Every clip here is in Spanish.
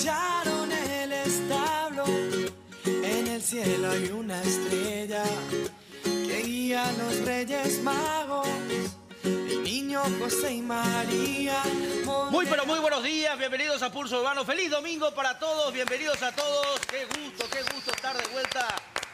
echaron el establo. En el cielo hay una estrella que guía a los reyes magos. Muy pero muy buenos días, bienvenidos a Pulso Urbano. Feliz domingo para todos, bienvenidos a todos. Qué gusto, qué gusto estar de vuelta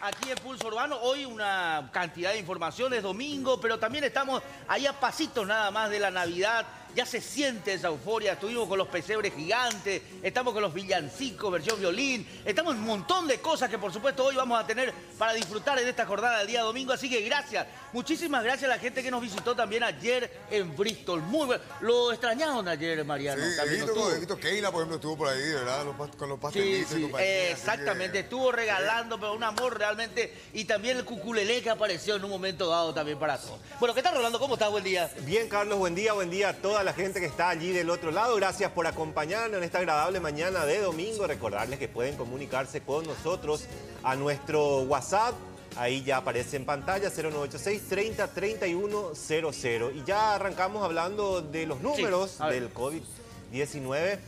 aquí en Pulso Urbano. Hoy una cantidad de informaciones, domingo, pero también estamos ahí a pasitos nada más de la Navidad ya se siente esa euforia. Estuvimos con los pesebres gigantes, estamos con los villancicos, versión violín, estamos en un montón de cosas que por supuesto hoy vamos a tener para disfrutar en esta jornada del día domingo. Así que gracias, muchísimas gracias a la gente que nos visitó también ayer en Bristol. Muy bueno. Lo extrañaron ayer, Mariano. Sí, también he visto, he visto Keila, por ejemplo, estuvo por ahí, ¿verdad? Los con los Sí, pastelitos y sí, compañía, exactamente. así que- Estuvo regalando, pero un amor realmente. Y también el cuculelé que apareció en un momento dado también para todos. Bueno, ¿qué tal, Rolando? ¿Cómo estás? Buen día. Bien, Carlos, buen día, buen día a toda la gente que está allí del otro lado. Gracias por acompañarnos en esta agradable mañana de domingo. Recordarles que pueden comunicarse con nosotros a nuestro WhatsApp. Ahí ya aparece en pantalla 0986 30 31 00. Y ya arrancamos hablando de los números del COVID-19.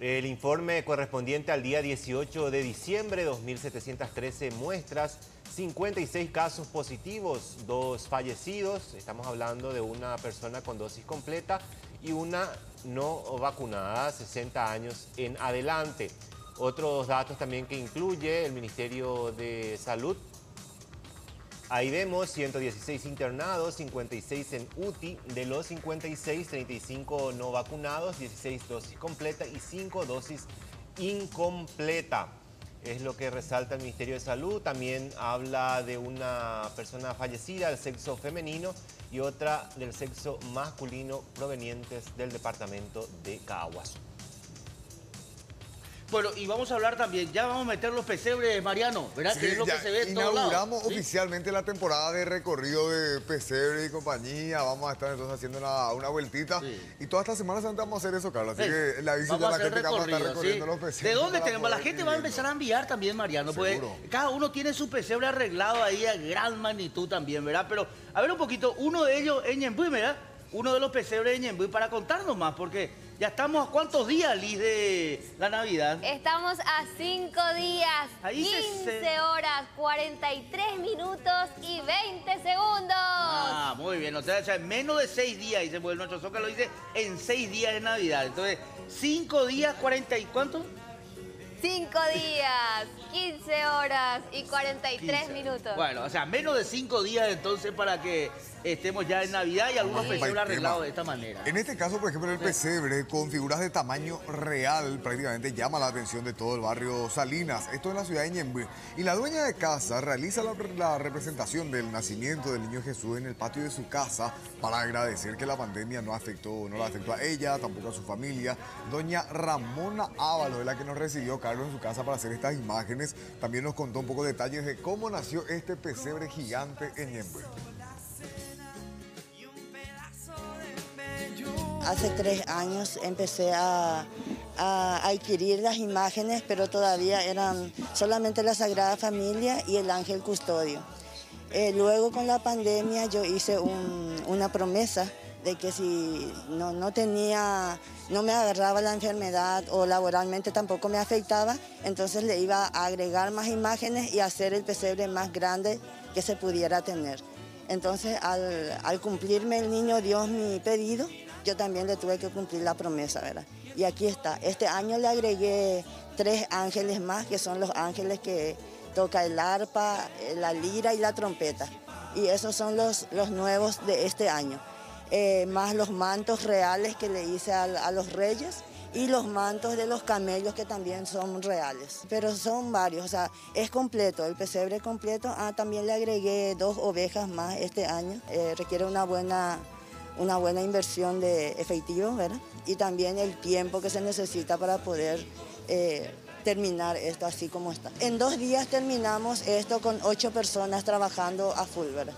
El informe correspondiente al día 18 de diciembre, 2.713 muestras, 56 casos positivos, dos fallecidos, estamos hablando de una persona con dosis completa y una no vacunada, 60 años en adelante. Otros datos también que incluye el Ministerio de Salud Ahí vemos 116 internados, 56 en UTI. De los 56, 35 no vacunados, 16 dosis completa y 5 dosis incompleta. Es lo que resalta el Ministerio de Salud. También habla de una persona fallecida del sexo femenino y otra del sexo masculino provenientes del departamento de Caguas. Bueno, y vamos a hablar también, ya vamos a meter los pesebres, Mariano, ¿verdad? que es lo que se ve inauguramos ¿sí? oficialmente la temporada de recorrido de Pesebre y compañía. Vamos a estar entonces haciendo una, una vueltita. Sí. Y toda esta Semana Santa vamos a hacer eso, Carlos. Así Sí. que le aviso ya a la gente que vamos a estar recorriendo los pesebres. ¿De dónde tenemos? La gente va a empezar a enviar también, Mariano. Seguro. cada uno tiene su pesebre arreglado ahí a gran magnitud también, ¿verdad? Pero, a ver un poquito, uno de ellos Ñembuy, ¿verdad? Uno de los pesebres de Ñembuy para contarnos más, porque ya estamos a cuántos días, Liz, de la Navidad. Estamos a 5 días, Ahí se- 15 se- horas, 43 minutos y 20 segundos. Ah, muy bien. O sea, en menos de seis días, dice, porque nuestro Zócalo dice en seis días de Navidad. Entonces, cinco días, cuarenta y cuánto? 5 días, 15 horas y 43 15. minutos. Bueno, o sea, menos de cinco días entonces para que estemos ya en Navidad y algunos pesebres arreglados de esta manera. En este caso, por ejemplo, el pesebre con figuras de tamaño real prácticamente llama la atención de todo el barrio Salinas. Esto en la ciudad de Ñemby. Y la dueña de casa realiza la, la representación del nacimiento del niño Jesús en el patio de su casa para agradecer que la pandemia no afectó, no la afectó a ella, tampoco a su familia. Doña Ramona Ávalo es la que nos recibió Carlos en su casa para hacer estas imágenes. También nos contó un poco detalles de cómo nació este pesebre gigante en Ñemby. Hace tres años empecé a, a adquirir las imágenes, pero todavía eran solamente la Sagrada Familia y el Ángel Custodio. Eh, luego con la pandemia yo hice un- una promesa de que si no, no tenía, no me agarraba la enfermedad o laboralmente tampoco me afectaba, entonces le iba a agregar más imágenes y hacer el pesebre más grande que se pudiera tener. Entonces, al, al cumplirme el niño Dios mi pedido, yo también le tuve que cumplir la promesa, ¿verdad? Y aquí está. Este año le agregué tres ángeles más, que son los ángeles que toca el arpa, eh, la lira y la trompeta. Y esos son los, los nuevos de este año. Eh, más los mantos reales que le hice a los reyes y los mantos de los camellos que también son reales. Pero son varios, o sea, es completo, el pesebre completo. Ah, también le agregué dos ovejas más este año. Eh, requiere una buena, una buena inversión de efectivo, ¿verdad? Y también el tiempo que se necesita para poder eh, terminar esto así como está. En dos días terminamos esto con ocho personas trabajando a full, ¿verdad?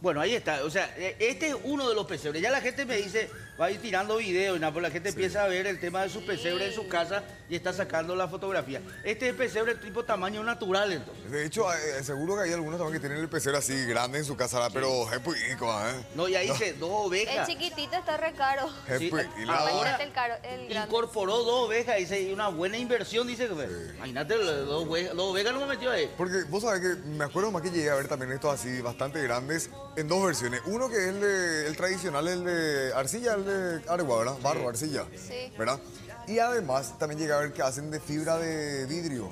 Bueno, ahí está. O sea, eh, este es uno de los pesebres. Ya la gente me dice, va a ir tirando videos y nada, pues la gente empieza a ver el tema de su pesebre en su casa y está sacando la fotografía. Este es pesebre tipo tamaño natural, entonces. De hecho, eh, seguro que hay algunos también que tienen el pesebre así grande en su casa, pero es muy rico, ¿eh? No, y ahí dice dos El ovejas. chiquitito está re caro. Es Sí, muy- y la- ahora Imagínate el caro, el grande. incorporó dos ovejas, dice, y una buena inversión, dice. que fue. Imagínate, dos ovejas, dos ovejas no me metió ahí. Porque vos sabés que me acuerdo más que llegué a ver también estos así bastante grandes en dos versiones. Uno que es el, de- el tradicional, el de arcilla, el de aregua, ¿verdad? Barro, arcilla. Sí. ¿Verdad? Y además también llegué a ver que hacen de fibra de vidrio,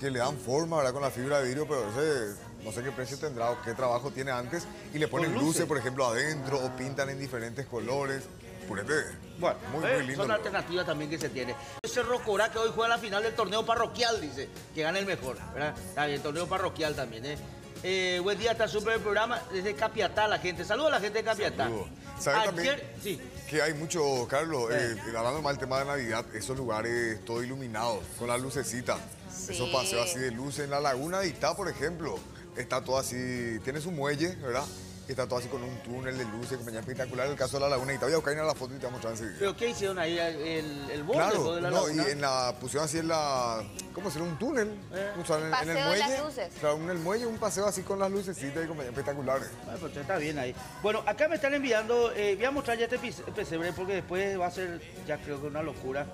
que le dan forma, ¿verdad? Con la fibra de vidrio, pero ese no sé qué precio tendrá o qué trabajo tiene antes. Y le ponen luces, luces. por ejemplo, adentro o pintan en diferentes colores. Purete. Bueno, muy, eh, muy lindo. son alternativas también que se tiene. Cerro Corá que hoy juega la final del torneo parroquial, dice, que gana el mejor, ¿verdad? Bien, el torneo parroquial también, ¿eh? Eh, buen día, está súper el programa desde Capiatá la gente. Saludos a la gente de Capiatá. Saludos. ¿Sabes también? Sí, Que hay mucho, Carlos, eh, hablando más del tema de Navidad, esos lugares todo iluminados, con las lucecitas. Sí. Esos paseos así de luces en la laguna de Itá, por ejemplo. Está todo así, tiene su muelle, ¿verdad? Y está todo así con un túnel de luces, compañía espectacular. El caso de la laguna de Itá, voy a buscar en la foto y te voy a mostrar enseguida. pero ¿qué hicieron ahí? El, el borde Claro, de la no, laguna. y en la, pusieron así en la, ¿cómo decir? Un túnel. Eh. Usaron en, en Paseo el de muelle. las luces. Claro, en el muelle un paseo así con las lucecitas y compañía espectaculares. Ah, pues está bien ahí. Bueno, acá me están enviando, eh, voy a mostrar ya este pesebre porque después va a ser, ya creo que una locura.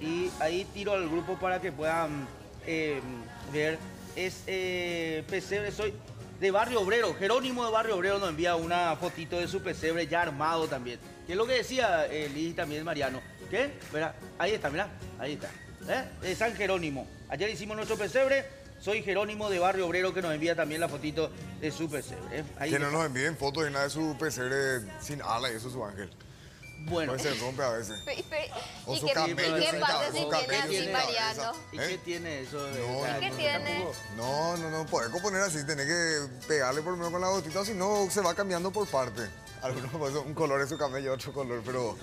Y ahí tiro al grupo para que puedan eh, ver. Es eh, pesebre, soy de Barrio Obrero. Jerónimo de Barrio Obrero nos envía una fotito de su pesebre ya armado también. Que es lo que decía eh, Liz y también Mariano. ¿Qué? Verá, ahí está, mirá, ahí está. ¿Eh? De San Jerónimo. Ayer hicimos nuestro pesebre. Soy Jerónimo de Barrio Obrero que nos envía también la fotito de su pesebre. ¿eh? Ahí Que no está. nos envíen fotos de nada de su pesebre sin ala y eso es su ángel. Bueno, Pues se rompe a veces. O ¿Y su qué, camello y qué pasa cabeza, si tiene así, cabeza. ¿y ¿Eh? qué tiene eso? de- No, no, ¿Qué no, tiene? No, no, no, puedes componer así, tenés que pegarle por lo menos con la gotita, si no se va cambiando por parte. Algunos pues, un color es su camello, otro color, pero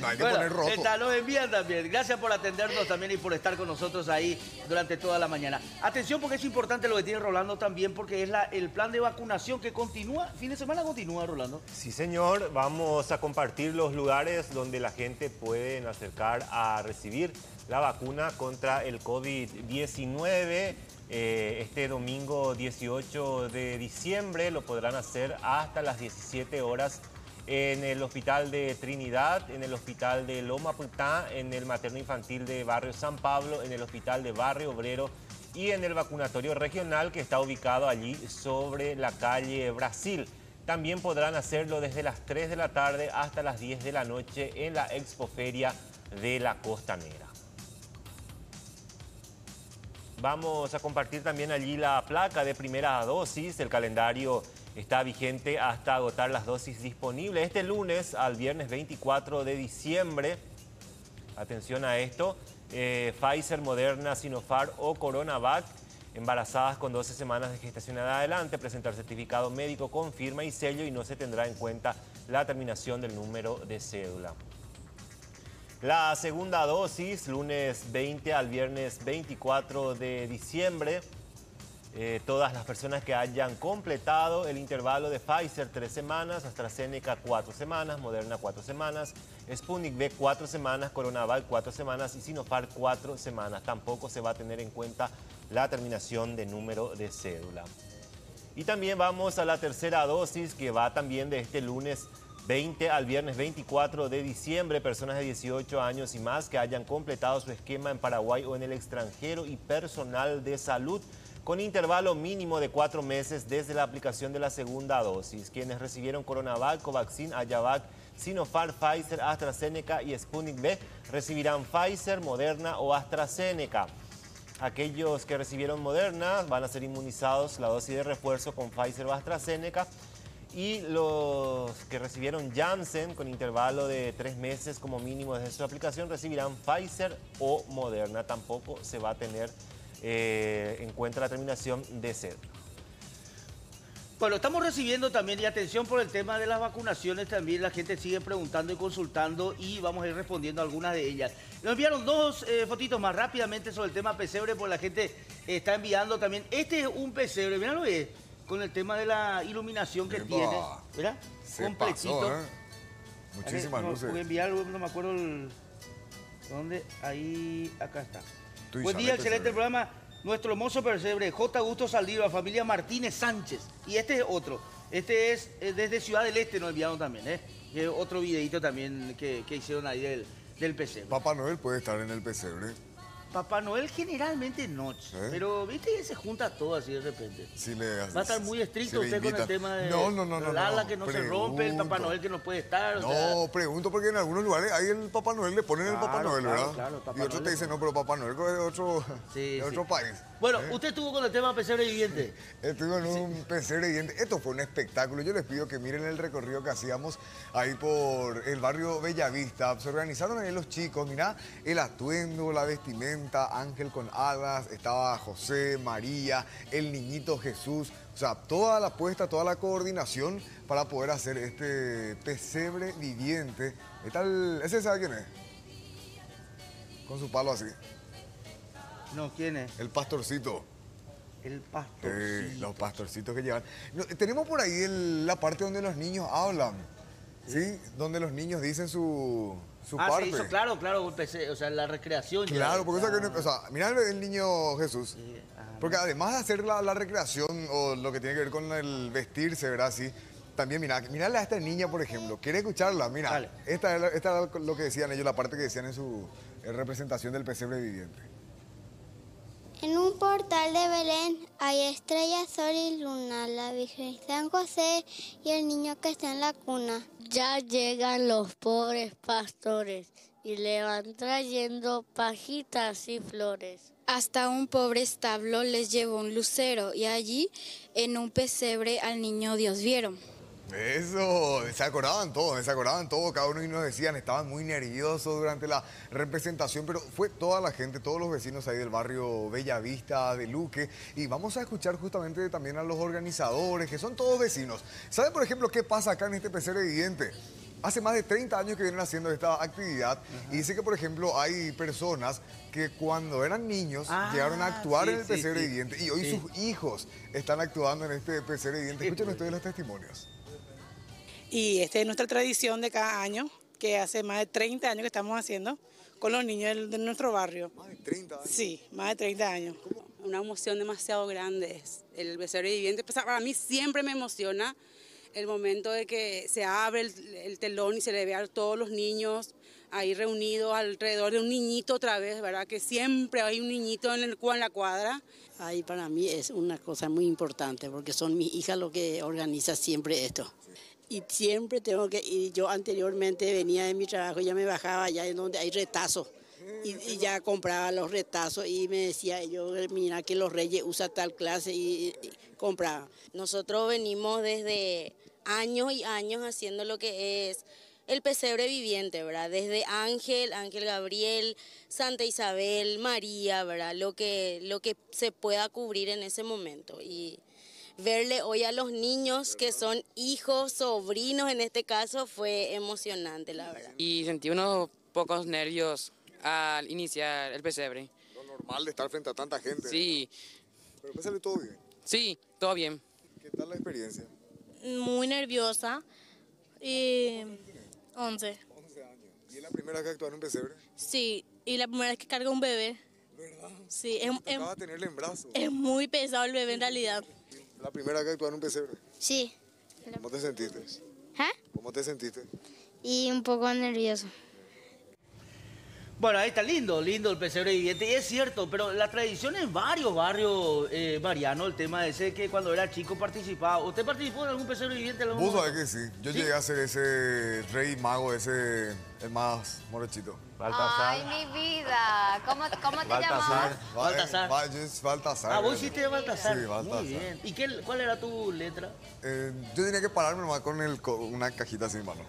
no hay que Bueno, poner rojo. está, nos envían también. Gracias por atendernos también y por estar con nosotros ahí durante toda la mañana. Atención porque es importante lo que tiene Rolando también porque es la, el plan de vacunación que continúa. Fin de semana continúa, Rolando. Sí, señor. Vamos a compartir los lugares donde la gente puede acercar a recibir la vacuna contra el COVID-19. Eh, este domingo 18 de diciembre lo podrán hacer hasta las 17 horas en el Hospital de Trinidad, en el Hospital de Loma Putá, en el Materno Infantil de Barrio San Pablo, en el Hospital de Barrio Obrero y en el vacunatorio regional que está ubicado allí sobre la calle Brasil. También podrán hacerlo desde las 3 de la tarde hasta las 10 de la noche en la Expoferia de la Costanera. Vamos a compartir también allí la placa de primera dosis. El calendario está vigente hasta agotar las dosis disponibles. Este lunes al viernes 24 de diciembre, atención a esto, eh, Pfizer, Moderna, Sinopharm o Coronavac, embarazadas con 12 semanas de gestación adelante, presentar certificado médico con firma y sello y no se tendrá en cuenta la terminación del número de cédula. La segunda dosis, lunes 20 al viernes 24 de diciembre. Eh, todas las personas que hayan completado el intervalo de Pfizer tres semanas, AstraZeneca cuatro semanas, Moderna cuatro semanas, Sputnik V cuatro semanas, Coronavac cuatro semanas y Sinopharm cuatro semanas. Tampoco se va a tener en cuenta la terminación de número de cédula. Y también vamos a la tercera dosis que va también de este lunes 20 al viernes 24 de diciembre. Personas de 18 años y más que hayan completado su esquema en Paraguay o en el extranjero y personal de salud con intervalo mínimo de cuatro meses desde la aplicación de la segunda dosis. Quienes recibieron Coronavac, Covaxin, Ayavac, Sinopharm, Pfizer, AstraZeneca y Sputnik V recibirán Pfizer, Moderna o AstraZeneca. Aquellos que recibieron Moderna van a ser inmunizados la dosis de refuerzo con Pfizer o AstraZeneca. Y los que recibieron Janssen con intervalo de tres meses como mínimo desde su aplicación recibirán Pfizer o Moderna. Tampoco se va a tener eh, en cuenta la terminación de cédula. Bueno, estamos recibiendo también, y atención por el tema de las vacunaciones, también la gente sigue preguntando y consultando y vamos a ir respondiendo algunas de ellas. Nos enviaron dos eh, fotitos más rápidamente sobre el tema pesebre, porque la gente está enviando también. Este es un pesebre, mirá lo es, con el tema de la iluminación que Epa. tiene. ¿Verdad? Se Completito. pasó, ¿eh? Muchísimas no, luces. Voy a enviar, no me acuerdo el... ¿Dónde? Ahí, acá está. Tú Buen día, excelente pesebre. programa. Nuestro hermoso pesebre, J. Augusto Saldívar, familia Martínez Sánchez. Y este es otro. Este es eh, desde Ciudad del Este, nos enviaron también, ¿eh? Es otro videito también que, que hicieron ahí del, del pesebre. Papá Noel puede estar en el pesebre. Papá Noel generalmente no, ¿Eh? pero viste que se junta todo así de repente. Si le, Va a estar muy estricto si usted con el tema de No, no, no, no. el ala no, que no se rompe, el Papá. Noel que no puede estar. o No, sea, pregunto porque en algunos lugares ahí el Papá Noel le ponen el Papá Noel, ¿verdad? claro, Papá y otros Noel te dicen, no, pero Papá Noel es de otro, Sí, de sí. otro país. Bueno, ¿eh? usted estuvo con el tema pesebre viviente. Estuve en un pesebre viviente. Esto fue un espectáculo. Yo les pido que miren el recorrido que hacíamos ahí por el barrio Bellavista. Se organizaron ahí los chicos. Mirá el atuendo, la vestimenta, Ángel con alas, estaba José, María, el niñito Jesús. O sea, toda la apuesta, toda la coordinación para poder hacer este pesebre viviente. ¿Qué tal? ¿Ese sabe quién es? Con su palo así. No, ¿quién es? El pastorcito. El pastor. Eh, los pastorcitos que llevan. No, tenemos por ahí el- la parte donde los niños hablan, ¿sí? Donde los niños dicen su, su ah, parte. se hizo, claro, claro, o sea, la recreación. ya. Claro, porque eso que Ah, o sea, mira el, niño Jesús. sí, ah, Porque además de hacer la, la recreación o lo que tiene que ver con el vestirse, ¿verdad? Sí. También, mira, mirale a esta niña, por ejemplo. ¿Quiere escucharla? Mira, esta, era- esta era lo que decían ellos, la parte que decían en su representación del pesebre viviente. En un portal de Belén hay estrellas, sol y luna, la Virgen San José y el niño que está en la cuna. Ya llegan los pobres pastores y le van trayendo pajitas y flores. Hasta un pobre establo les llevó un lucero y allí en un pesebre al niño Dios vieron. Eso, se acordaban todos, se acordaban todos, cada uno y nos decían, estaban muy nerviosos durante la representación, pero fue toda la gente, todos los vecinos ahí del barrio Bellavista, de Luque, y vamos a escuchar justamente también a los organizadores, que son todos vecinos. ¿Saben, por ejemplo, qué pasa acá en este pesebre viviente? Hace más de 30 años que vienen haciendo esta actividad y dice que, por ejemplo, hay personas que cuando eran niños Ah, llegaron a actuar sí, en el sí, pesebre sí. viviente y hoy sus hijos están actuando en este pesebre viviente. Escuchen ustedes los testimonios. Y esta es nuestra tradición de cada año, que hace más de 30 años que estamos haciendo con los niños de nuestro barrio. Más de 30 años. Sí, más de 30 años. una emoción demasiado grande. Es El pesebre viviente, pues, para mí siempre me emociona el momento de que se abre el, el telón y se le ve a todos los niños ahí reunidos alrededor de un niñito otra vez, ¿verdad? Que siempre hay un niñito en, el, en la cuadra. Ahí para mí es una cosa muy importante porque son mis hijas lo que organiza siempre esto. Y siempre tengo que ir. Yo anteriormente venía de mi trabajo, ya me bajaba allá en donde hay retazos. Y, ya compraba los retazos y me decía yo, mira que los reyes usan tal clase y, y compraba. Nosotros venimos desde años y años haciendo lo que es el pesebre viviente, ¿verdad? Desde Ángel, Ángel Gabriel, Santa Isabel, María, ¿verdad? Lo que, lo que se pueda cubrir en ese momento. Y verle hoy a los niños que son hijos, sobrinos en este caso, fue emocionante, la verdad. Y sentí unos pocos nervios al iniciar el pesebre. Lo normal de estar frente a tanta gente. Sí, Pero después sale todo bien. sí, todo bien. ¿Qué tal la experiencia? Muy nerviosa. Y 11. 11 años. ¿Y es la primera vez que actúas en un pesebre? Sí, y la primera vez que carga un bebé. ¿Verdad? Sí, es, es- tenerle en brazos. es muy pesado el bebé en realidad. La primera que actúas en un pesebre. Sí. ¿Cómo te sentiste? ¿Ah? ¿Cómo te sentiste? Y un poco nervioso. Bueno, ahí está lindo, lindo el pesebre viviente. Y es cierto, pero la tradición en varios barrios, eh, Mariano, el tema ese que cuando era chico participaba. ¿Usted participó en algún pesebre viviente? en algún Vos momento? sabés que sí. Yo ¿Sí? llegué a ser ese rey mago, ese, el más morochito. Ay, mi vida. ¿Cómo, cómo te llamabas? Baltasar. Va- yo es Baltasar. Ah, vos hiciste Baltasar. Sí, Baltasar. Muy bien. ¿Y qué, cuál era tu letra? Eh, yo tenía que pararme nomás con el, co- una cajita así en mano.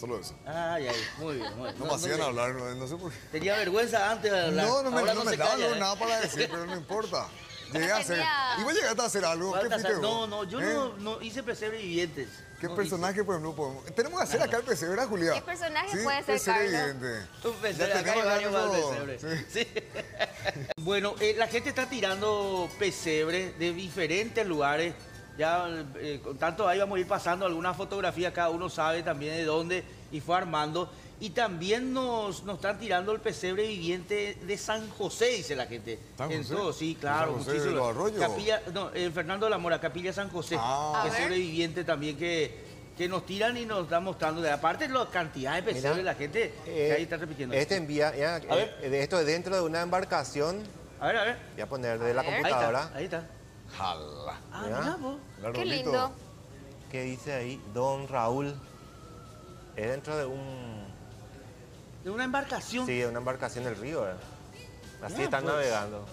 Solo eso. Ay, ay, muy bien. muy bien. No, me hacían sé. hablar, no, no sé por qué. Tenía vergüenza antes de hablar. No, no me, me daban calla, ¿eh? nada para decir, pero no importa. Llegué a hacer. ¿Y vos llegaste a hacer algo? ¿Qué fuiste no, no, yo ¿Eh? no, no hice pesebre vivientes. ¿Qué No personaje, por ejemplo, podemos? Tenemos que hacer acá el pesebre, ¿verdad, Julia? ¿Qué personaje sí, puede ser, pesebre Carlos? evidente. hice. Un pesebre, acá hay varios pesebres. Sí. Sí. bueno, eh, la gente está tirando pesebre de diferentes lugares Ya, eh, con tanto ahí vamos a ir pasando algunas fotografías, cada uno sabe también de dónde y fue armando. Y también nos, nos están tirando el pesebre viviente de San José, dice la gente. ¿San En José? todo, sí, ¿De claro. San José de muchísimo. los Arroyos? Capilla, no, en Fernando de la Mora, Capilla San José. Ah. Pesebre ver. viviente también que, que nos tiran y nos están mostrando. De, aparte, la cantidad de pesebres, Mira, la gente que Eh, ahí está repitiendo. Este envía, ya, A ver. eh, de esto es dentro de una embarcación. A ver, a ver. Voy a poner de la ver. computadora. Ahí está. Jala. Ah. Mira, Qué lindo. ¿Qué dice ahí? Don Raúl. Es dentro de un... De una embarcación. Sí, de una embarcación del río. eh. Así están pues. navegando.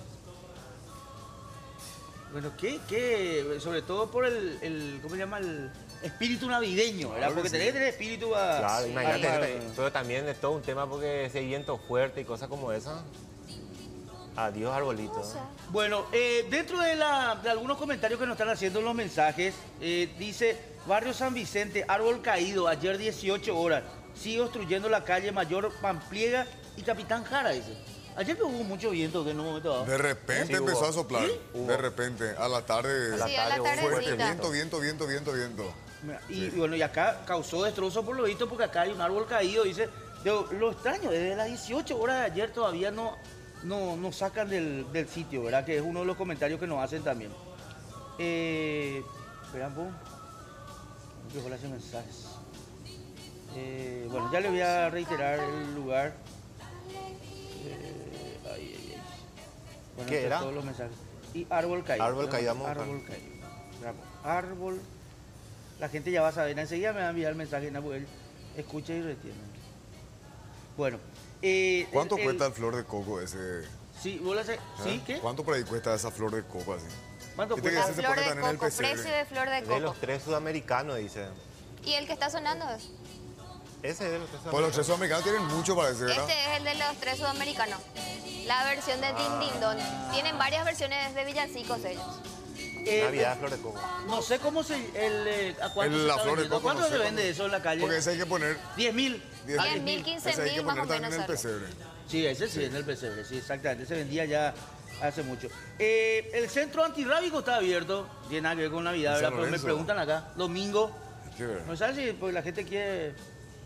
Bueno, ¿qué? ¿Qué? Sobre todo por el, el ¿cómo se llama? El espíritu navideño, ¿verdad? Porque que tenés que tener espíritu a... Claro, imagínate, a- pero también es todo un tema porque hay viento fuerte y cosas como esa. Adiós, arbolito. Bueno, eh, dentro de, la- de algunos comentarios que nos están haciendo en los mensajes, eh, dice Barrio San Vicente, árbol caído, ayer 18 horas, sigue obstruyendo la calle Mayor Pampliega y Capitán Jara, dice. Ayer que hubo mucho viento que en un momento dado. De repente Sí, empezó hubo. a soplar. ¿Sí? De repente, a la tarde. A la Sí, a la tarde hubo fuerte. Viento, viento, viento, viento, viento. Y, y bueno, y acá causó destrozo por lo visto porque acá hay un árbol caído, dice. Yo, lo extraño, desde las 18 horas de ayer todavía no, no, no sacan del, del sitio, ¿verdad? Que es uno de los comentarios que nos hacen también. Eh, esperan. Que ese mensajes. Eh, bueno, ya le voy a reiterar el lugar. Eh, ay, ay, ay. Bueno, ¿Qué era? Todos los mensajes. Y árbol caído. Árbol caído, Árbol caído. Árbol. La gente ya va a saber. Enseguida me va a enviar el mensaje. Nahuel. Escucha y retiene. Bueno. Eh, ¿Cuánto el- cuesta el flor de coco ese? Sí, vos ¿Sí? ¿Eh? ¿Qué? ¿Cuánto por ahí cuesta esa flor de coco así? ¿Cuánto que La flor de coco, precio de flor de De coco. los tres sudamericanos, dice. ¿Y el que está sonando es? Ese es de los tres Pues los tres sudamericanos tienen mucho para decir, ¿verdad? Este es el de los tres sudamericanos. La versión de Din Din Don. Tienen varias versiones de villancicos ellos. Eh, Navidad, flor de coco. No sé cómo se. El, eh, ¿a cuánto El- se la está flor de vendiendo? coco. ¿Cuánto no se sé vende cuánto. eso en la calle? Porque ese hay que poner. 10 mil. 10 10 mil, 15 Ese hay que mil más poner o también menos. en el pesebre. Sí, ese sí, en el pesebre, sí, exactamente. Se vendía ya hace mucho. Eh, el centro antirrábico está abierto. Tiene nada que ver con Navidad, ¿En ¿verdad? San Pero me Lorenzo? preguntan acá, domingo. ¿Qué ver? No sabes si pues, la gente quiere.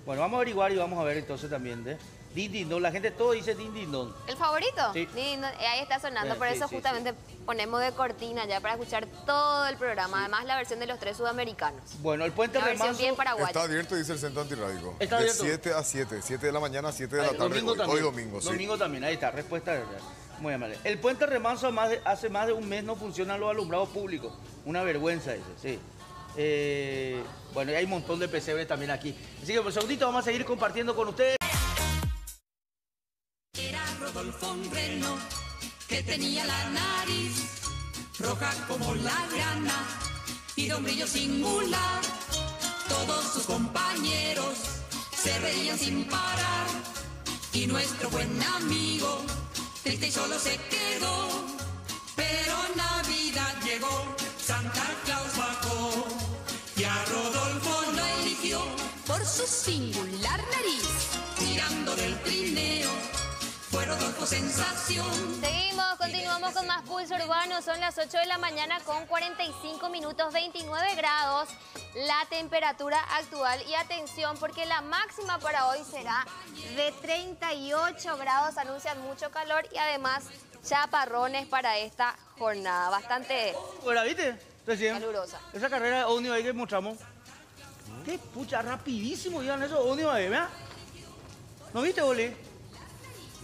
Bueno, vamos a averiguar y vamos a ver entonces también. ¿eh? Din Din Don, la gente todo dice Din Din Don. ¿El favorito? Sí. Din Din Don, eh, ahí está sonando, Eh, por sí, eso sí, justamente ponemos de cortina ya para escuchar todo el programa. Además, la versión de los tres sudamericanos. Bueno, el puente La versión remanso. bien paraguaya. Está abierto, dice el centro antirrábico. Está de abierto. 7 a 7. 7 de la mañana a 7 de la tarde. domingo hoy, también. hoy domingo, sí. Domingo también, ahí está, respuesta verdad. Muy amable. El puente remanso más de- hace más de un mes no funcionan los alumbrados públicos. Una vergüenza, dice, sí. Eh, bueno, y hay un montón de pesebres también aquí. Así que por un segundito vamos a seguir compartiendo con ustedes. Era Rodolfo Reno que tenía la nariz roja como la grana y de un brillo singular. Todos sus compañeros se reían sin parar y nuestro buen amigo triste y solo se quedó. Pero Navidad llegó, Santa Claus bajó y a Rodolfo lo eligió por su singular nariz. Tirando del trineo sensación. Seguimos, continuamos con más Pulso Urbano. Son las 8 de la mañana con 45 minutos, 29 grados la temperatura actual. Y atención, porque la máxima para hoy será de 38 grados. Anuncian mucho calor y además chaparrones para esta jornada. Bastante ¿viste? Recién. calurosa. Esa carrera de ómnibus ahí que mostramos. Qué pucha, rapidísimo iban esos ómnibus ahí, ¿verdad? ¿No viste, Oli?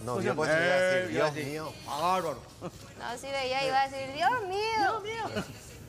No, Pues yo pues, iba a decir, Eh, Dios mío. Bárbaro. No, si veía, iba a decir, Dios mío. Dios mío.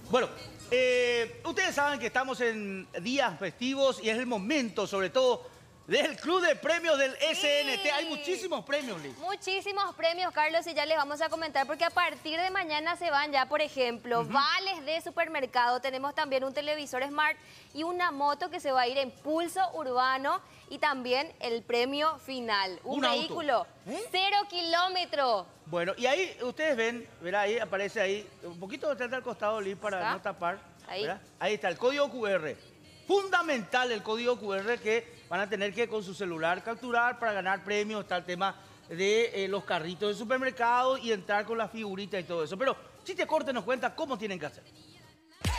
Bueno, eh, ustedes saben que estamos en días festivos y es el momento, sobre todo, del Club de Premios del SNT. Hay muchísimos premios, Liz. Muchísimos premios, Carlos, y ya les vamos a comentar porque a partir de mañana se van ya, por ejemplo, vales de supermercado. Tenemos también un televisor Smart y una moto que se va a ir en pulso urbano y también el premio final. Un, vehículo ¿Eh? cero kilómetro. Bueno, y ahí ustedes ven, verá, ahí aparece ahí, un poquito detrás del costado, Liz, para no tapar. Ahí. Ahí está, el código QR. Fundamental el código QR que van a tener que con su celular capturar para ganar premios. Está el tema de eh, los carritos de supermercado y entrar con la figurita y todo eso. Pero si te corte nos cuenta cómo tienen que hacer.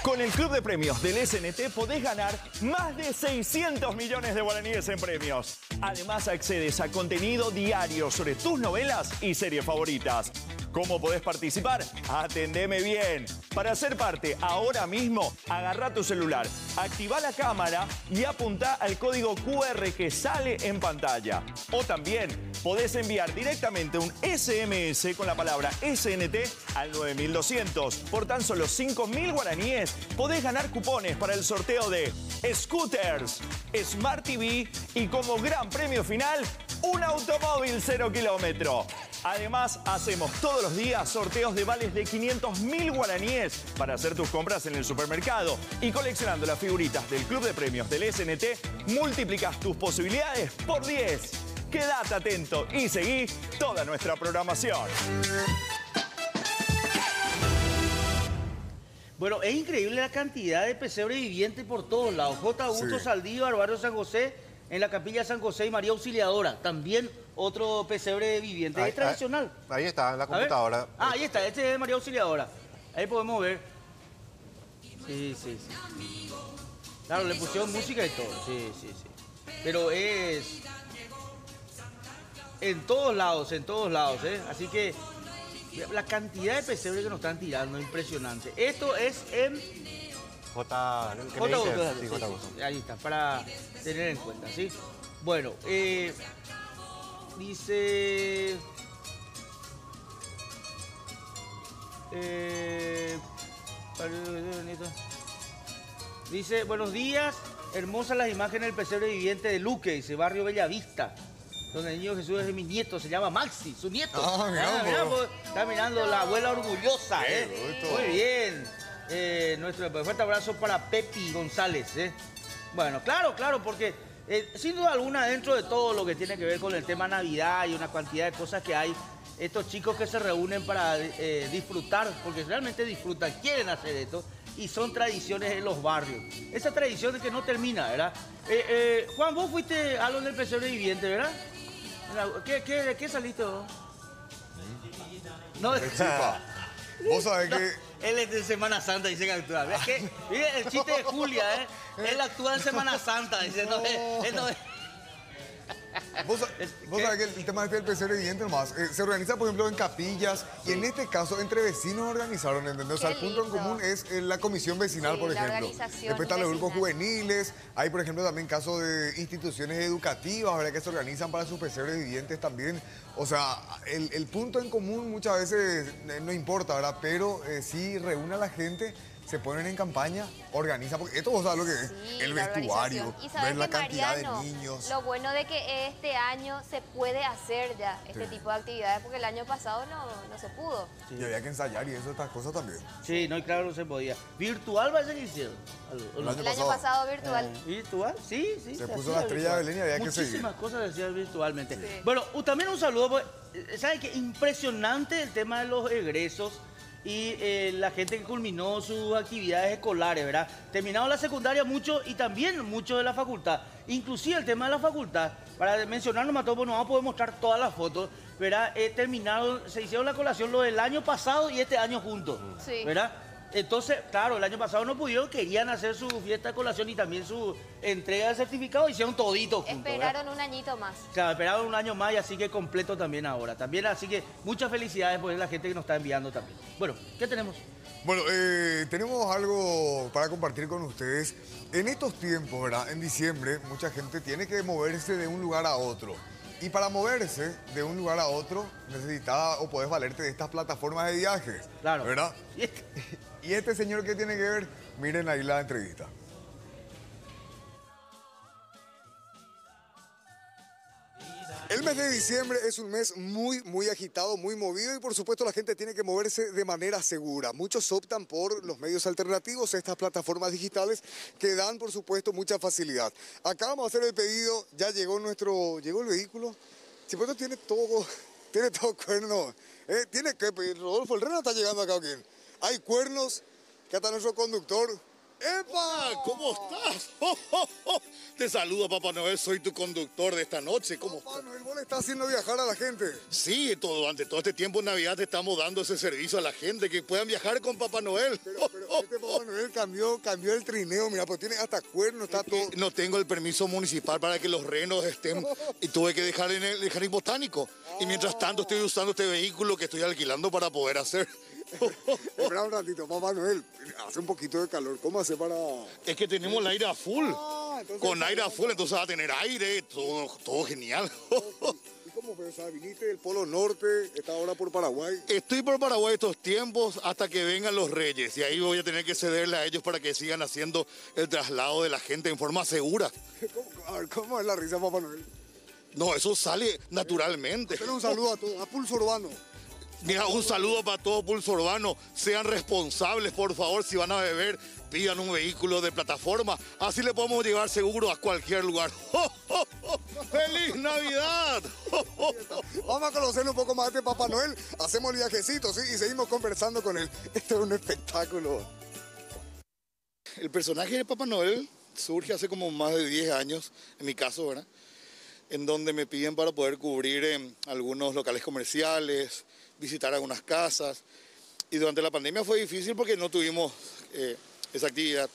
Con el Club de Premios del SNT podés ganar más de 600 millones de guaraníes en premios. Además accedes a contenido diario sobre tus novelas y series favoritas. ¿Cómo podés participar? Atendeme bien. Para ser parte ahora mismo, agarra tu celular, activa la cámara y apunta al código QR que sale en pantalla. O también podés enviar directamente un SMS con la palabra SNT al 9200. Por tan solo 5.000 guaraníes podés ganar cupones para el sorteo de scooters, Smart TV y como gran premio final, un automóvil cero kilómetro. Además, hacemos todos los días sorteos de vales de 500.000 guaraníes para hacer tus compras en el supermercado. Y coleccionando las figuritas del Club de Premios del SNT, multiplicas tus posibilidades por 10. Quédate atento y seguí toda nuestra programación. Bueno, es increíble la cantidad de pesebre vivientes por todos lados. J. Augusto Sí. Saldívar, barrio San José, en la capilla San José y María Auxiliadora. También otro pesebre viviente. Ahí- es tradicional. Ahí está, en la computadora. Ah, ahí está, este es María Auxiliadora. Ahí podemos ver. Sí, sí, sí. Claro, le pusieron música y todo. Sí, sí, sí. Pero es. En todos lados, en todos lados, ¿eh? Así que. La cantidad de pesebres que nos están tirando, impresionante. Esto es en. J. ¿qué me J. Sí, sí, sí, Ahí está, para tener en cuenta, ¿sí? Bueno, eh, dice... Eh, dice, buenos días, hermosas las imágenes del pesebre viviente de Luque, dice Barrio Bellavista, donde el niño Jesús es mi nieto, se llama Maxi, su nieto. Ah, mirá, mirá, vos. pues, está mirando la abuela orgullosa, Qué ¿eh? Muy bien. Eh, nuestro fuerte abrazo para Pepi González, ¿eh? Bueno, claro, claro, porque eh, sin duda alguna dentro de todo lo que tiene que ver con el tema Navidad y una cantidad de cosas que hay, estos chicos que se reúnen para eh, disfrutar, porque realmente disfrutan, quieren hacer esto, y son tradiciones en los barrios. Esa tradición de que no termina, ¿verdad? Eh, Juan, vos fuiste a lo del pesebre viviente, ¿verdad? ¿Qué, qué, ¿De qué saliste vos? No, Qué chifa. Vos sabés no, que Él es de Semana Santa, dice que actúa. ¿Ves que? Mire el chiste de Julia, ¿eh? Él actúa en Semana Santa, dice. No, es- él no es- Vos, vos sabés que el, tema del pesebre viviente nomás, eh, se organiza por ejemplo en capillas y en este caso entre vecinos organizaron, ¿entendés? O sea, el punto en común es eh, la comisión vecinal, Sí, por la ejemplo. Después están los grupos juveniles, hay por ejemplo también casos de instituciones educativas, ¿verdad? Que se organizan para sus pesebres vivientes también. O sea, el, el punto en común muchas veces eh, no importa, ¿verdad? Pero eh, sí reúne a la gente. Se ponen en campaña, organizan, porque esto vos sabés lo que es, Sí, el la vestuario, sabes ver la que, cantidad Mariano, de niños. Lo bueno de que este año se puede hacer ya este Sí. tipo de actividades, porque el año pasado no, no se pudo. Y había que ensayar y eso, estas cosas también. Sí, no, y claro, no se podía. ¿Virtual parece que hicieron? Algo, ¿o El año El año pasado. pasado virtual. Eh, ¿Virtual? Sí, sí. Se hacía puso la estrella de. Belén y había que seguir. Muchísimas cosas se hacían virtualmente. Bueno, también un saludo, pues, eh, ¿sabes qué? Impresionante el tema de los egresos y eh, la gente que culminó sus actividades escolares, ¿verdad? Terminaron la secundaria mucho y también mucho de la facultad. Inclusive el tema de la facultad, para mencionar nomás todo, pues no vamos a poder mostrar todas las fotos, ¿verdad? Eh, terminaron, se hicieron la colación lo del año pasado y este año juntos, Sí. ¿verdad? Entonces, claro, el año pasado no pudieron, querían hacer su fiesta de colación y también su entrega de certificado, hicieron todito juntos. ¿verdad? Esperaron un añito más. Claro, esperaron un año más y así que completo también ahora. También, así que muchas felicidades por la gente que nos está enviando también. Bueno, ¿qué tenemos? Bueno, eh, tenemos algo para compartir con ustedes. En estos tiempos, ¿verdad? En diciembre, mucha gente tiene que moverse de un lugar a otro. Y para moverse de un lugar a otro, necesitas o podés valerte de estas plataformas de viajes. Claro. ¿Verdad? Y este señor que tiene que ver, miren ahí la entrevista. El mes de diciembre es un mes muy, muy agitado, muy movido y por supuesto la gente tiene que moverse de manera segura. Muchos optan por los medios alternativos, estas plataformas digitales que dan por supuesto mucha facilidad. Acá vamos a hacer el pedido, ya llegó nuestro, llegó el vehículo. Si por tiene todo, tiene todo cuerno. Eh, tiene que Rodolfo, el reno está llegando acá, ¿o quién? Hay cuernos, que hasta nuestro conductor ¡Epa! ¿Cómo estás? Oh, oh, oh. Te saludo, Papá Noel. Soy tu conductor de esta noche. ¿Cómo Papá Noel, ¿vos le estás haciendo viajar a la gente? Sí, todo, durante todo este tiempo en Navidad te estamos dando ese servicio a la gente que puedan viajar con Papá Noel. Pero, pero este Papá Noel cambió, cambió el trineo, mira, pues tiene hasta cuernos, está todo. No tengo el permiso municipal para que los renos estén y tuve que dejar en el jardín botánico. Y mientras tanto estoy usando este vehículo que estoy alquilando para poder hacer. Espera un ratito, Papá Noel. Hace un poquito de calor. ¿Cómo hace para.? Es que tenemos el aire a full. Ah, entonces- Con aire a full, entonces va a tener aire, todo, todo genial. ¿Y cómo fue? O sea, viniste del Polo Norte, está ahora por Paraguay. Estoy por Paraguay estos tiempos hasta que vengan los reyes y ahí voy a tener que cederle a ellos para que sigan haciendo el traslado de la gente en forma segura. ¿Cómo, a ver, ¿cómo es la risa, Papá Noel? No, eso sale naturalmente. Pero un saludo a todos, a Pulso Urbano. Mira, un saludo para todo Pulso Urbano. Sean responsables, por favor, si van a beber, pidan un vehículo de plataforma. Así le podemos llevar seguro a cualquier lugar. ¡Feliz Navidad! Vamos a conocer un poco más de Papá Noel. Hacemos el viajecito, ¿sí? Y seguimos conversando con él. Este es un espectáculo. El personaje de Papá Noel surge hace como más de 10 años, en mi caso, ¿verdad? En donde me piden para poder cubrir em, algunos locales comerciales, visitar algunas casas. Y durante la pandemia fue difícil porque no tuvimos eh, esa actividad.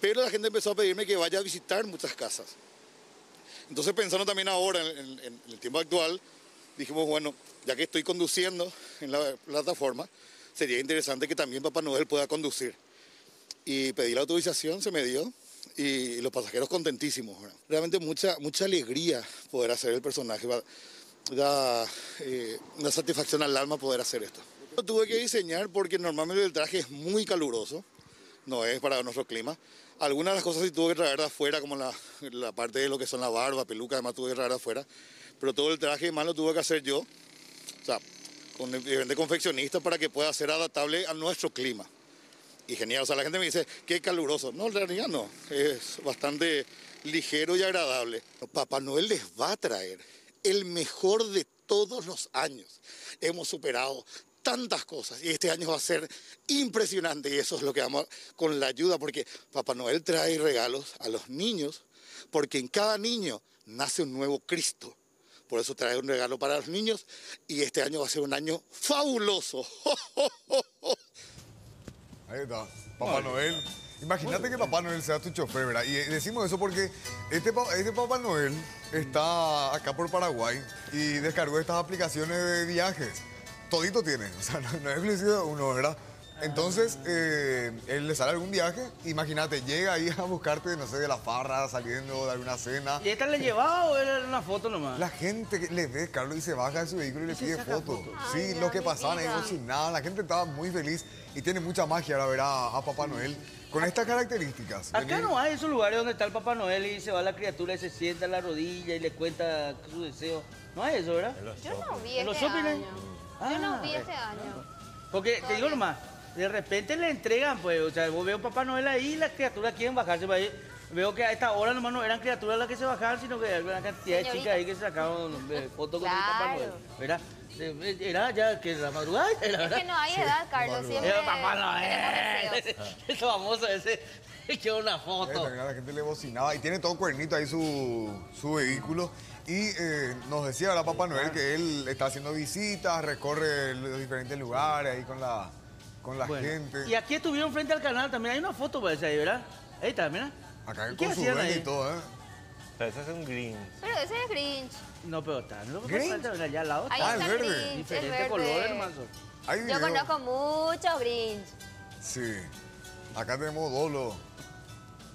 Pero la gente empezó a pedirme que vaya a visitar muchas casas. Entonces pensando también ahora, en, en- en el tiempo actual, dijimos, bueno, ya que estoy conduciendo en la plataforma, sería interesante que también Papá Noel pueda conducir y pedí la autorización, se me dio y los pasajeros contentísimos. Realmente mucha, mucha alegría poder hacer el personaje, da eh, una satisfacción al alma poder hacer esto. Lo tuve que diseñar porque normalmente el traje es muy caluroso, no es para nuestro clima. Algunas de las cosas sí tuve que traer de afuera, como la, la parte de lo que son la barba, peluca, además tuve que traer de afuera. Pero todo el traje más lo tuve que hacer yo, o sea, con diferentes confeccionistas para que pueda ser adaptable a nuestro clima y genial. O sea, la gente me dice, qué caluroso. No, en realidad no. Es bastante ligero y agradable. Papá Noel les va a traer el mejor de todos los años. Hemos superado tantas cosas y este año va a ser impresionante y eso es lo que vamos con la ayuda porque Papá Noel trae regalos a los niños porque en cada niño nace un nuevo Cristo. Por eso trae un regalo para los niños y este año va a ser un año fabuloso. Ahí está, Papá Noel. Imagínate que Papá Noel sea tu chofer, ¿verdad? Y decimos eso porque este, este Papá Noel está acá por Paraguay y descargó estas aplicaciones de viajes. Todito tiene, o sea, no, no es exclusivo de uno, ¿verdad? Entonces, eh, él le sale algún viaje, imagínate, llega ahí a buscarte, no sé, de la farra, saliendo de alguna cena. ¿Y esta le llevaba o era una foto nomás? La gente que le ve, Carlos, y se baja de su vehículo y le pide fotos. fotos. Sí, Ay, lo que pasaban ahí emocionada. La gente estaba muy feliz y tiene mucha magia ahora ver a, a Papá Noel con estas características. Acá Venir- no hay esos lugares donde está el Papá Noel y se va la criatura y se sienta en la rodilla y le cuenta su deseo. No hay eso, ¿verdad? Yo no vi ¿En los este shopping año. Yo no Ah, vi este año. Porque te digo nomás, de repente le entregan, pues, o sea, vos veo Papá Noel ahí y las criaturas quieren bajarse para ahí. Veo que a esta hora nomás no eran criaturas las que se bajaban, sino que había una cantidad de chicas ahí que se sacaban eh, fotos con el Papá. Noel. ¿Verdad? Eh, Era ya que la madrugada era, Es que no hay edad, Carlos. Siempre Era Papá Noel. deseos. Ese famoso ese. Quiero una Eh, foto. la gente le bocinaba y tiene todo cuernito ahí su, su vehículo. Y eh, nos decía ahora Papá Noel que él está haciendo visitas, recorre los diferentes lugares ahí con la, con la Bueno, gente. Y aquí estuvieron frente al canal también. Hay una foto, parece ahí, ¿verdad? Ahí está, mira. Acá ¿Y qué con su y todo, ¿eh? Ese es un green. Pero ese es Grinch. No, pero está. No, ¿Grinch? pero está, allá al lado. Ahí está. está el Grinch, Diferente el color, verde. hermano. Yo conozco muchos Grinch. Sí. Acá tenemos dolo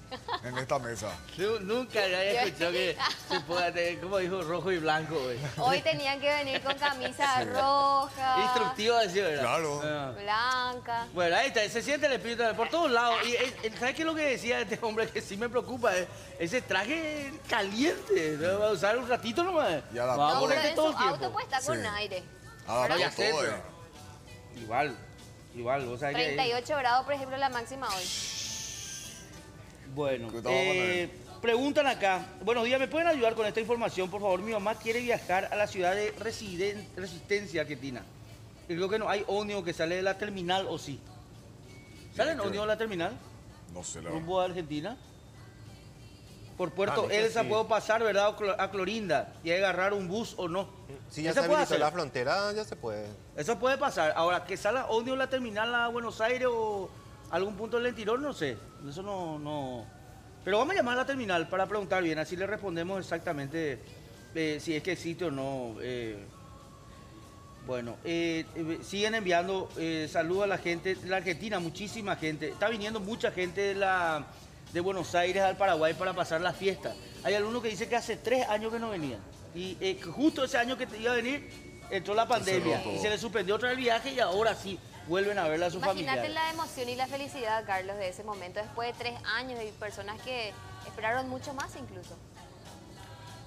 en esta mesa. Nu- Nunca había escuchado que se pueda tener, como dijo, rojo y blanco, güey. Hoy tenían que venir con camisa roja, Instructivo así, ¿verdad? Claro. Ah. blanca. Bueno, ahí está, se siente el espíritu por todos lados. Y eh, eh, ¿sabes qué es lo que decía este hombre que sí me preocupa? Eh, Ese traje caliente, ¿no? va a usar un ratito nomás. Y. Va a pero ponerte en todo el auto tiempo. pues está con Sí. aire. Adaptado No, ya sé, eh. Igual, igual, vos sabés que... 38 grados, por ejemplo, la máxima hoy. Bueno, ¿Qué tal, vamos a eh, preguntan acá. Buenos días, ¿me pueden ayudar con esta información? Por favor, mi mamá quiere viajar a la ciudad de Residen- Resistencia, Argentina. Y creo que no hay ómnibus que sale de la terminal, ¿o sí? ¿Salen creo. ómnibus de la terminal? No sé, la rumbo a Argentina. Por Puerto Ah, dice Elsa sí. puedo pasar, ¿verdad? a Clo- A Clorinda y agarrar un bus o no. Si ya se puede hacer. la frontera, ya se puede. Eso puede pasar. Ahora, que salga odio la terminal a Buenos Aires o algún punto del Lentirón, no sé. Eso no, no. Pero vamos a llamar a la terminal para preguntar bien, así le respondemos exactamente eh, si es que existe o no. eh. Bueno, eh, siguen enviando saludos a la gente de la Argentina, muchísima gente. Está viniendo mucha gente de, la, de Buenos Aires al Paraguay para pasar la fiesta. Hay algunos que dicen que hace tres años que no venían. Y justo ese año que iba a venir, entró la pandemia y se le suspendió otra vez el viaje y ahora sí vuelven a verla a sus Imagínate familiares. la emoción y la felicidad, Carlos, de ese momento, después de tres años y personas que esperaron mucho más incluso.